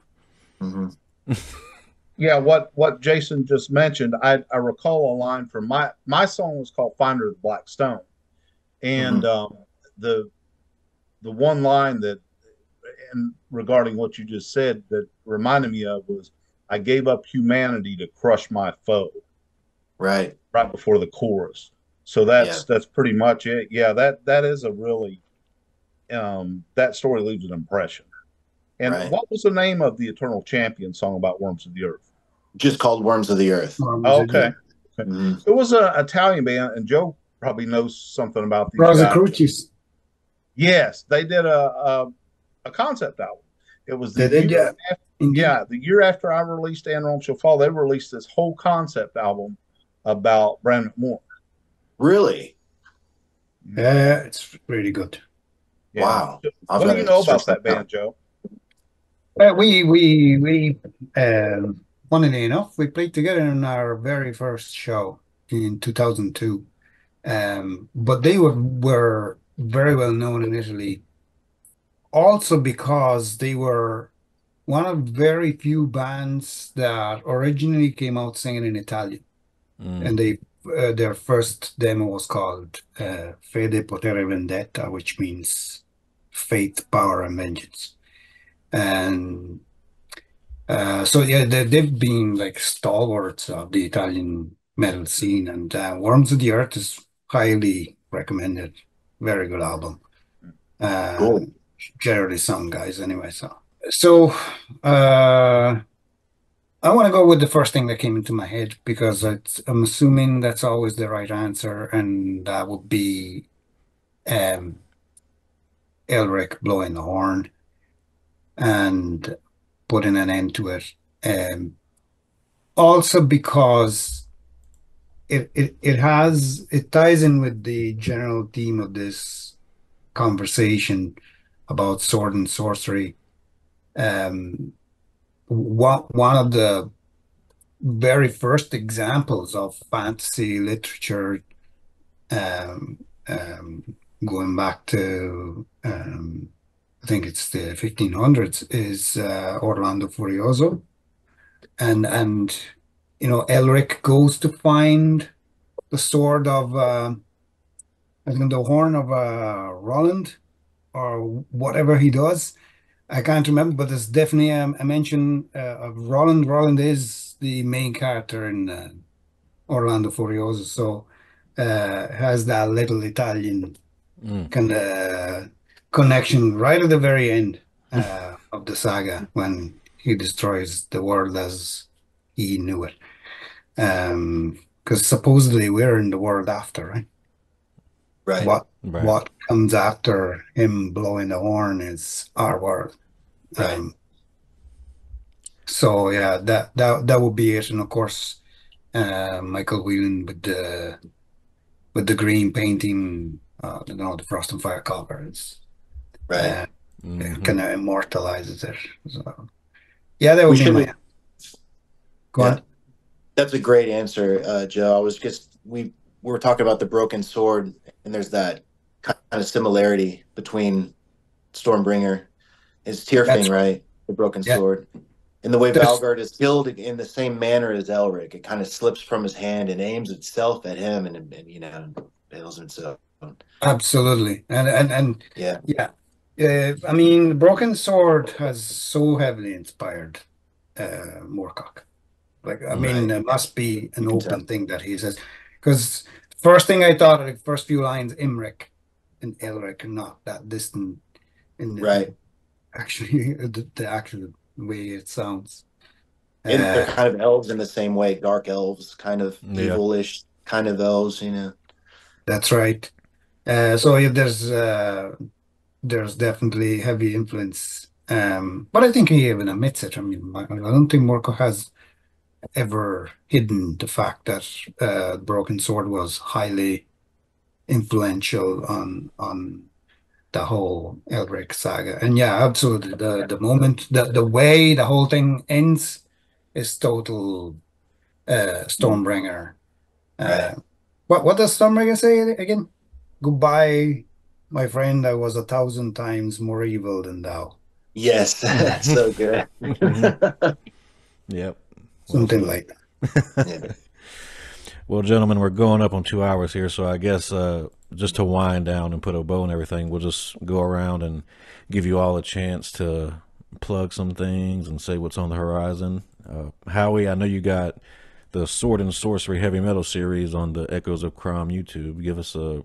C: mhm.
A: yeah, what what Jason just mentioned, I, I recall a line from my my song was called "Finder of the Black Stone," and
C: Mm-hmm.
A: um, the the one line that and regarding what you just said that reminded me of was, "I gave up humanity to crush my foe."
C: Right.
A: Right before the chorus, so that's
C: Yeah.
A: that's pretty much it. Yeah, that that is a really um, that story leaves an impression. And
C: Right.
A: what was the name of the Eternal Champion song about worms of the earth?
C: Just called Worms of the Earth.
A: Okay.
C: Mhm.
A: It was an Italian band, and Joe probably knows something about these Rosae.
D: Crucis.
A: Yes, they did a, a a concept album. It was the
D: They did,
A: year
D: yeah.
A: after, yeah, the year after I released And Rome Shall Fall, they released this whole concept album about Bran Mak Morn.
C: Really?
D: Yeah, it's really good.
A: Yeah.
C: Wow. I'll
A: What do
C: have
A: you know about that
C: that out.
A: band, Joe?
D: Uh, we we we um, funnily enough, we played together in our very first show in 2002. Um, but they were were very well known in Italy, also because they were one of very few bands that originally came out singing in Italian,
B: Mm.
D: and they uh, their first demo was called uh, Fede, Potere, Vendetta, which means faith, power, and vengeance. And uh, so yeah, they, they've been like stalwarts of the Italian metal scene, and uh, Worms of the Earth is highly recommended. Very good album. Uh,
C: Cool.
D: Generally some guys anyway. So so uh, I want to go with the first thing that came into my head because it's, I'm assuming that's always the right answer, and that would be um, Elric blowing the horn and putting an end to it. Um, also because it, it it has it ties in with the general theme of this conversation about sword and sorcery. Um, one one of the very first examples of fantasy literature, um, um, going back to um, I think it's the 1500s, is uh, Orlando Furioso, and and you know Elric goes to find the sword of uh, I think the horn of uh, Roland or whatever he does. I can't remember, but there's definitely a, a mention uh, of Roland. Roland is the main character in uh, Orlando Furioso, so uh, has that little Italian
B: Mm.
D: kind of connection right at the very end uh, of the saga when he destroys the world as he knew it. Um, because supposedly we're in the world after, right?
C: Right.
D: What
B: Right.
D: what comes after him blowing the horn is our world.
C: Right.
D: Um, so yeah, that that that would be it. And of course, uh, Michael Whelan with the with the green painting, uh, you know, the Frost and Fire cover. It's
C: Right.
D: uh,
B: Mhm.
D: kind of immortalizes it. So yeah, that
C: We
D: would be my. Go
C: Yeah.
D: on.
C: That's a great answer, uh, Joe. I was just we we were talking about the broken sword, and there's that kind of similarity between Stormbringer, is Tyrfing,
D: That's-
C: right? The broken
D: Yeah.
C: sword, and the way
D: That's-
C: Valgard is killed in the same manner as Elric. It kind of slips from his hand and aims itself at him, and, and you know, bails himself.
D: Absolutely, and and and
C: Yeah,
D: yeah, uh, I mean, Broken Sword has so heavily inspired uh, Moorcock. Like, I mean,
C: Right.
D: there must be an open
C: tell.
D: thing that he says. Because first thing I thought, like first few lines, Imric and Elric are not that distant in the,
C: right.
D: actually the, the actual way it sounds.
C: And they're
D: Uh,
C: kind of elves in the same way, dark elves, kind of
B: Yeah.
C: evilish, kind of elves, you know.
D: That's right. Uh, so if there's uh, there's definitely heavy influence, um, but I think he even admits it. I mean, I, I don't think Moorcock has ever hidden the fact that uh, Broken Sword was highly influential on on the whole Elric saga. And yeah, absolutely. The the moment, the the way the whole thing ends is total uh, Stormbringer. Uh, what what does Stormbringer say again? Goodbye, my friend. I was a thousand times more evil than thou.
C: Yes, so good.
B: Yep.
D: something like that.
C: Yeah.
B: Well, gentlemen, we're going up on two hours here, so I guess uh, just to wind down and put a bow and everything, we'll just go around and give you all a chance to plug some things and say what's on the horizon. Uh, Howie, I know you got the Sword and Sorcery Heavy Metal series on the Echoes of Crom YouTube. Give us a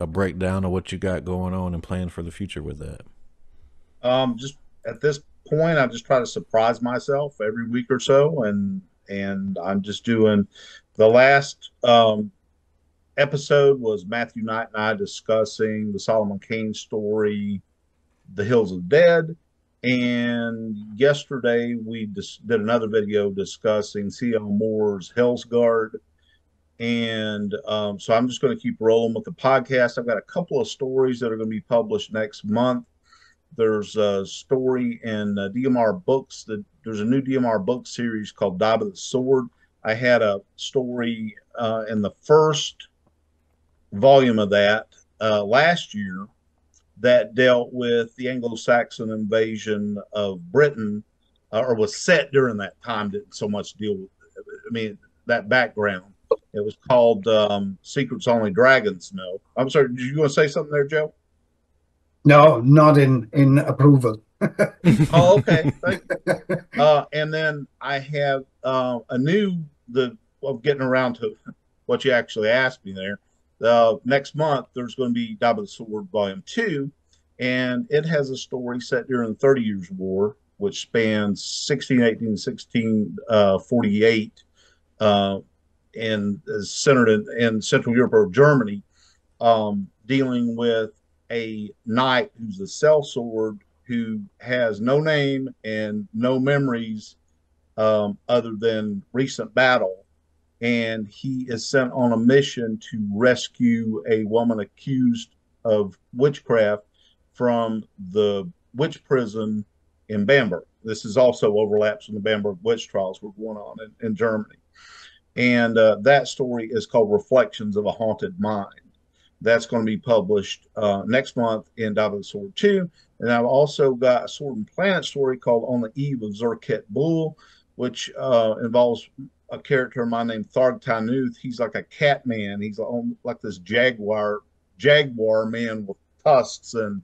B: a breakdown of what you got going on and plan for the future with that.
A: Um, just at this point, I just try to surprise myself every week or so, and and I'm just doing the last um, episode was Matthew Knight and I discussing the Solomon Kane story, The Hills of Dead. And yesterday we just did another video discussing C.L. Moore's Hellsgarde. And um, so I'm just going to keep rolling with the podcast. I've got a couple of stories that are going to be published next month. There's a story in uh, DMR Books that there's a new DMR book series called Die by the Sword. I had a story uh, in the first volume of that uh, last year that dealt with the Anglo-Saxon invasion of Britain, uh, or was set during that time. Didn't so much deal with. I mean, that background. It was called um, "Secrets Only Dragons Know." I'm sorry. Did you want to say something there, Joe?
D: No, not in in approval.
A: oh, okay. uh, and then I have uh, a new the well, getting around to what you actually asked me there. Uh, next month, there's going to be the Sword Volume Two, and it has a story set during the Thirty Years' War, which spans 1618 1648, uh, and is centered in, in Central Europe or Germany, um, dealing with a knight who's a sellsword who has no name and no memories um, other than recent battle. And he is sent on a mission to rescue a woman accused of witchcraft from the witch prison in Bamberg. This is also overlaps in the Bamberg witch trials were going on in, in Germany. And uh, that story is called Reflections of a Haunted Mind. That's going to be published uh, next month in the Sword 2. And I've also got a Sword and Planet story called On the Eve of Zerket Bull, which uh, involves a character of mine named Tharg Tanuth. He's like a cat man. He's like this jaguar, jaguar man with tusks, and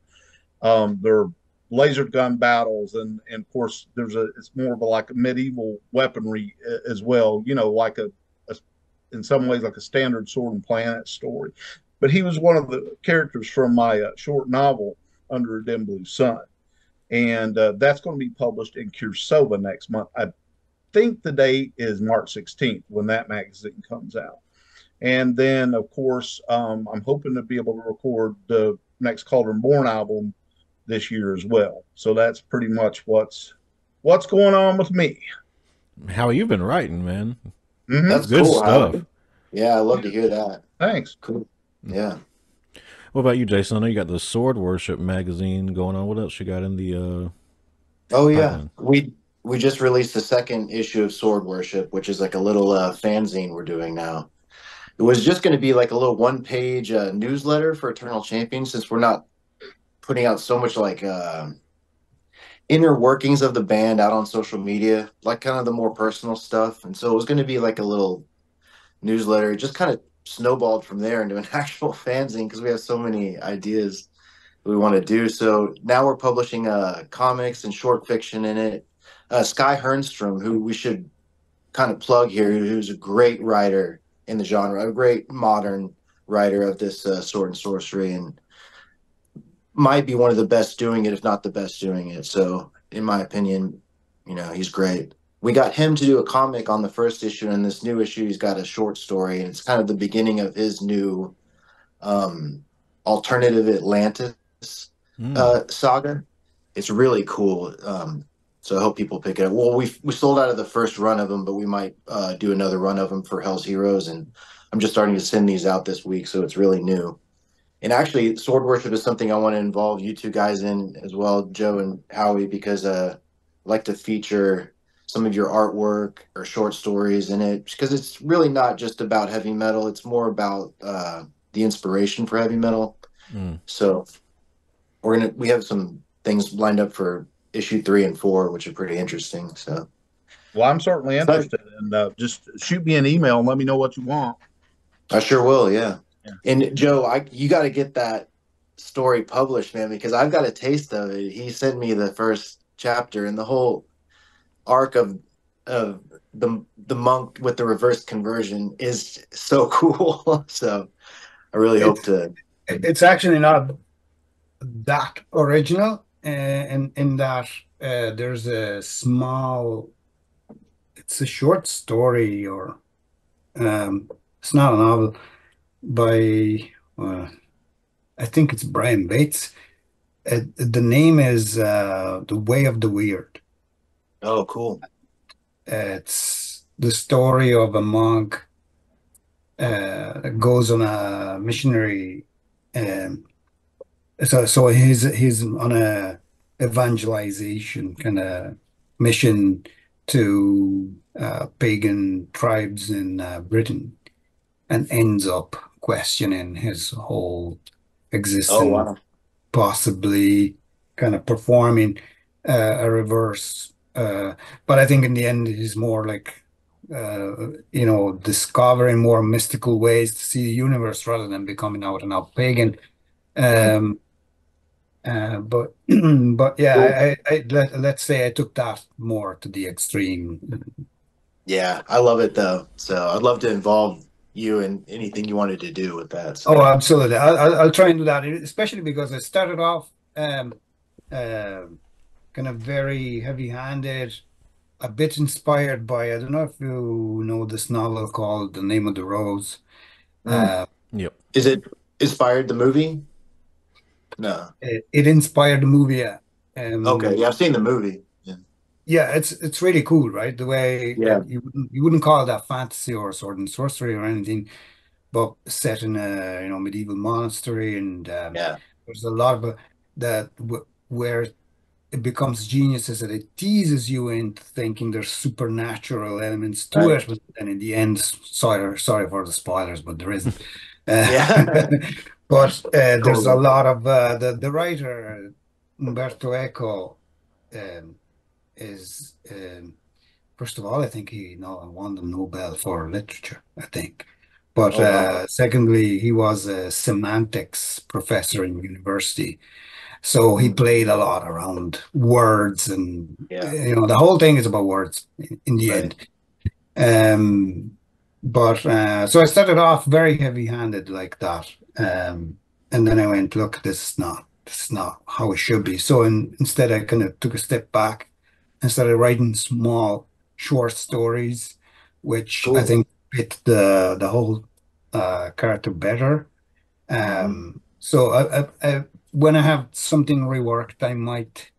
A: um, they're laser gun battles, and and of course there's a it's more of a like a medieval weaponry uh, as well. You know, like a in some ways like a standard Sword and Planet story. But he was one of the characters from my uh, short novel Under a Dim Blue Sun, and uh, that's going to be published in Cirsova next month. I think the date is March 16th when that magazine comes out. And then, of course, um, I'm hoping to be able to record the next Cauldron Born album this year as well. So that's pretty much what's what's going on with me.
B: How you been writing, man?
C: Mm-hmm. That's good cool, stuff. Yeah, I love to hear that.
A: Thanks.
C: Cool. Yeah.
B: What about you, Jason? I know you got the Sword Worship magazine going on. What else you got in the? uh
C: Oh yeah, pipeline? we we just released the second issue of Sword Worship, which is like a little uh, fanzine we're doing now. It was just going to be like a little one page uh, newsletter for Eternal Champion, since we're not putting out so much like uh, inner workings of the band out on social media, like kind of the more personal stuff. And so it was going to be like a little newsletter. It just kind of snowballed from there into an actual fanzine because we have so many ideas we want to do. So now we're publishing uh, comics and short fiction in it. Uh, Sky Hernstrom, who we should kind of plug here, who's a great writer in the genre, a great modern writer of this uh, sword and sorcery, and might be one of the best doing it, if not the best doing it. So, in my opinion, you know, he's great we got him to do a comic on the first issue and this new issue he's got a short story and it's kind of the beginning of his new um, alternative atlantis mm. uh, saga it's really cool um, so i hope people pick it up well we we sold out of the first run of them but we might uh, do another run of them for hell's heroes and i'm just starting to send these out this week so it's really new and actually sword worship is something i want to involve you two guys in as well joe and howie because uh, i like to feature some of your artwork or short stories in it because it's really not just about heavy metal it's more about uh, the inspiration for heavy metal mm. so we're gonna we have some things lined up for issue three and four which are pretty interesting so
A: Well, I'm certainly interested, and uh, just shoot me an email and let me know what you want.
C: I sure will. Yeah.
A: Yeah.
C: And Joe, I you got to get that story published, man, because I've got a taste of it. He sent me the first chapter and the whole arc of of the the monk with the reverse conversion is so cool. so I really hope to.
D: It's actually not that original, uh, in in that uh, there's a small. It's a short story, or um, it's not a novel by. Uh, I think it's Brian Bates. Uh, the name is uh, The Way of the Wyrd.
C: Oh, cool.
D: It's the story of a monk uh, that goes on a missionary. Um, so, so he's he's on a evangelization kind of mission to uh, pagan tribes in uh, Britain, and ends up questioning his whole existence
C: Oh, wow.
D: possibly kind of performing uh, a reverse. Uh, but I think in the end, he's more like, uh, you know, discovering more mystical ways to see the universe rather than becoming out and out pagan. Um, uh, but but yeah, I, I, I let, let's say I took that more to the extreme.
C: Yeah, I love it though. So I'd love to involve you and anything you wanted to do with that. So.
D: Oh, absolutely. I'll, I'll, I'll try and do that, especially because I started off um, uh, kind of very heavy-handed, a bit inspired by, I don't know if you know this novel called The Name of the Rose. Uh,
B: Yep.
C: Is it inspired the movie? No.
D: it, it inspired the movie. yeah. Um,
C: Okay. Yeah, I've seen the movie. Yeah.
D: It's it's really cool, right? The way
C: Yeah.
D: you wouldn't you wouldn't call that fantasy or sword and sorcery or anything, but set in a you know medieval monastery and um,
C: Yeah.
D: there's a lot of uh, that w where it becomes genius is that it teases you into thinking there's supernatural elements to
C: Right.
D: it, but then in the end, sorry sorry for the spoilers, but there isn't.
C: Yeah.
D: But uh, there's a lot of uh, the the writer Umberto Eco um, is um, first of all, I think he won the Nobel for literature, I think. But
C: Oh, wow.
D: uh, secondly, he was a semantics professor in university, so he played a lot around words, and
C: Yeah.
D: you know the whole thing is about words in, the
C: Right.
D: end. Um, but uh, so I started off very heavy-handed like that, um, and then I went, look, this is not this is not how it should be. So in, instead, I kind of took a step back and started writing small, short stories, which I think fit the the whole uh, character better. Um, so I, I, I, when I have something reworked, I might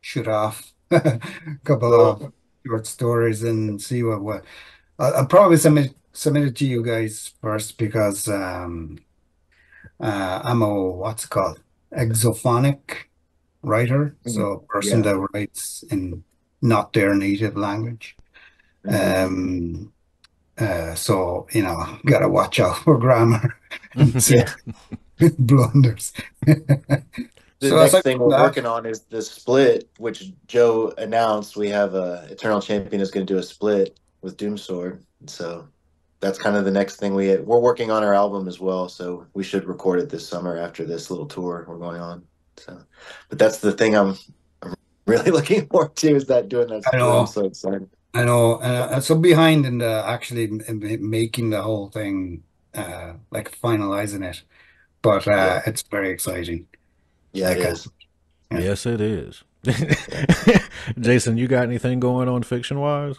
D: shoot off a couple of short stories and see what what. I'll, I'll probably submit submit it to you guys first because um, uh, I'm a what's it called? Exophonic writer, so a person that writes in not their native language. Um, uh, so you know, gotta watch out for grammar and blunders.
C: The
D: So
C: next thing we're
D: that-
C: working on is the split, which Joe announced. We have a Eternal Champion is going to do a split with Doomsword, so that's kind of the next thing we we're working on our album as well. So we should record it this summer after this little tour we're going on. So, but that's the thing I'm really looking forward to is that doing that.
D: I know.
C: I'm so excited.
D: I know, uh, so behind in the actually m- m- making the whole thing, uh, like finalizing it, but uh,
C: Yeah.
D: it's very exciting.
C: Yeah, it
D: Okay. Yeah.
B: Yes, it is. Jason, you got anything going on fiction wise?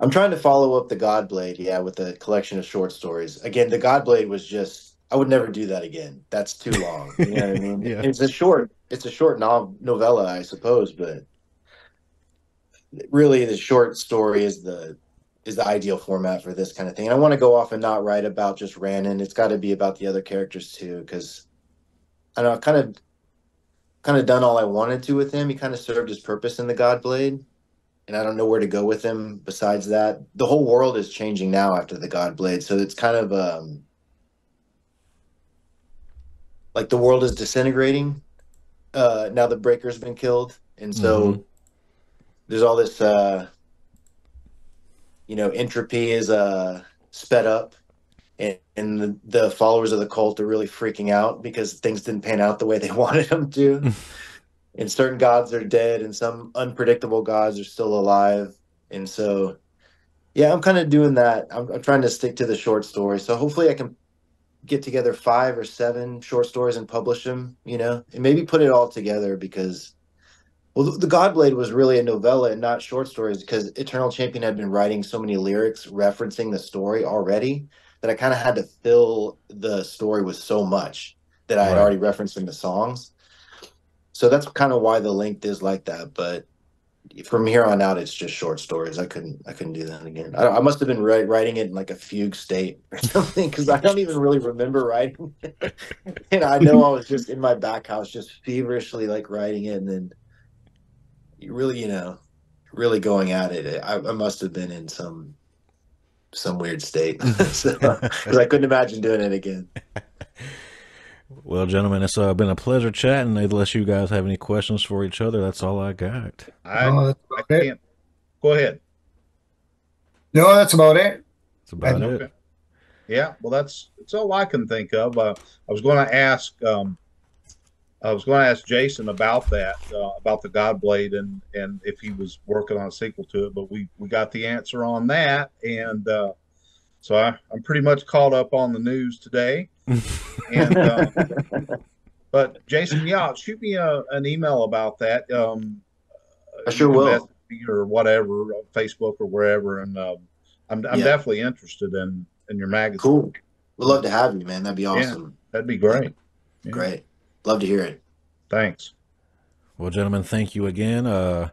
C: I'm trying to follow up the Godblade, yeah, with a collection of short stories. Again, the Godblade was just I would never do that again. That's too long. You know what I mean?
B: Yeah.
C: It's a short it's a short nov- novella, I suppose, but really the short story is the is the ideal format for this kind of thing. And I want to go off and not write about just Randon. It's got to be about the other characters too, because I know, I've kind of kind of done all I wanted to with him. He kind of served his purpose in the Godblade and I don't know where to go with him besides that. The whole world is changing now after the God Blade, so it's kind of um like the world is disintegrating uh now the breaker's been killed and so
B: Mhm.
C: there's all this uh you know, entropy is uh sped up and, and the, the followers of the cult are really freaking out because things didn't pan out the way they wanted them to. and certain gods are dead and some unpredictable gods are still alive. And so yeah, I'm kind of doing that. I'm, I'm trying to stick to the short story. So hopefully I can get together five or seven short stories and publish them, you know, and maybe put it all together because well, the Godblade was really a novella and not short stories because Eternal Champion had been writing so many lyrics referencing the story already that I kind of had to fill the story with so much that I had
B: Right.
C: already referenced in the songs. So that's kind of why the length is like that. But from here on out, it's just short stories. I couldn't, I couldn't do that again. I, I must have been writing it in like a fugue state or something because I don't even really remember writing. it. and I know I was just in my back house, just feverishly like writing it, and then you really, you know, really going at it. I, I must have been in some some weird state because I couldn't imagine doing it again.
B: Well, gentlemen, it's uh, been a pleasure chatting. Unless you guys have any questions for each other, that's all I got.
A: I,
D: Oh,
A: I can't. Go ahead.
D: No, that's about it.
B: That's about
D: Okay.
B: it.
A: Yeah, well, that's that's all I can think of. Uh, I was going to ask, um, I was going to ask Jason about that, uh, about the Godblade, and and if he was working on a sequel to it. But we we got the answer on that, and uh, so I, I'm pretty much caught up on the news today. And uh, but Jason, yeah, shoot me a, an email about that. Um,
C: I sure
A: you can
C: will.
A: message me or whatever, Facebook or wherever, and um, I'm I'm
C: Yeah.
A: definitely interested in in your magazine.
C: Cool. We'd love to have you, man. That'd be awesome.
A: That'd be great. Yeah.
C: Great. Love to hear it.
A: Thanks.
B: Well, gentlemen, thank you again. Uh,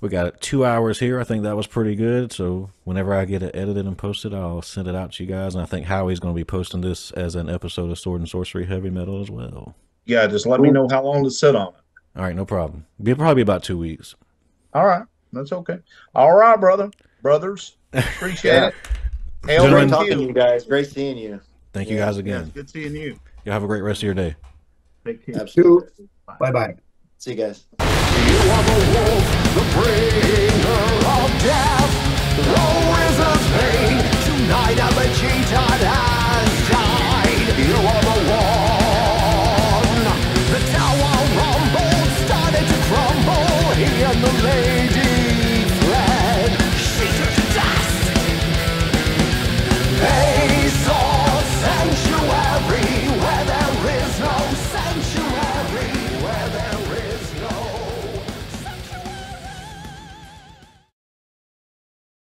B: we got two hours here. I think that was pretty good. So whenever I get it edited and posted, I'll send it out to you guys. And I think Howie's going to be posting this as an episode of Sword and Sorcery Heavy Metal as well.
A: Yeah, just let me know how long to sit on it.
B: All right, no problem. Be probably be about two weeks.
A: All right, that's okay. All right, brother, brothers, appreciate
C: Yeah.
A: it. Hail
B: Gentlemen-
C: Great talking to
A: you.
C: you guys. Great seeing you.
B: Thank you
C: Yeah,
B: guys
A: Yeah,
B: again.
A: good seeing you.
B: You have a great rest of your day.
A: Take care.
C: Absolutely.
D: Bye bye.
C: See you guys the bringer of death. Tonight has died.
E: You are the one. The tower rumbled, started to crumble the.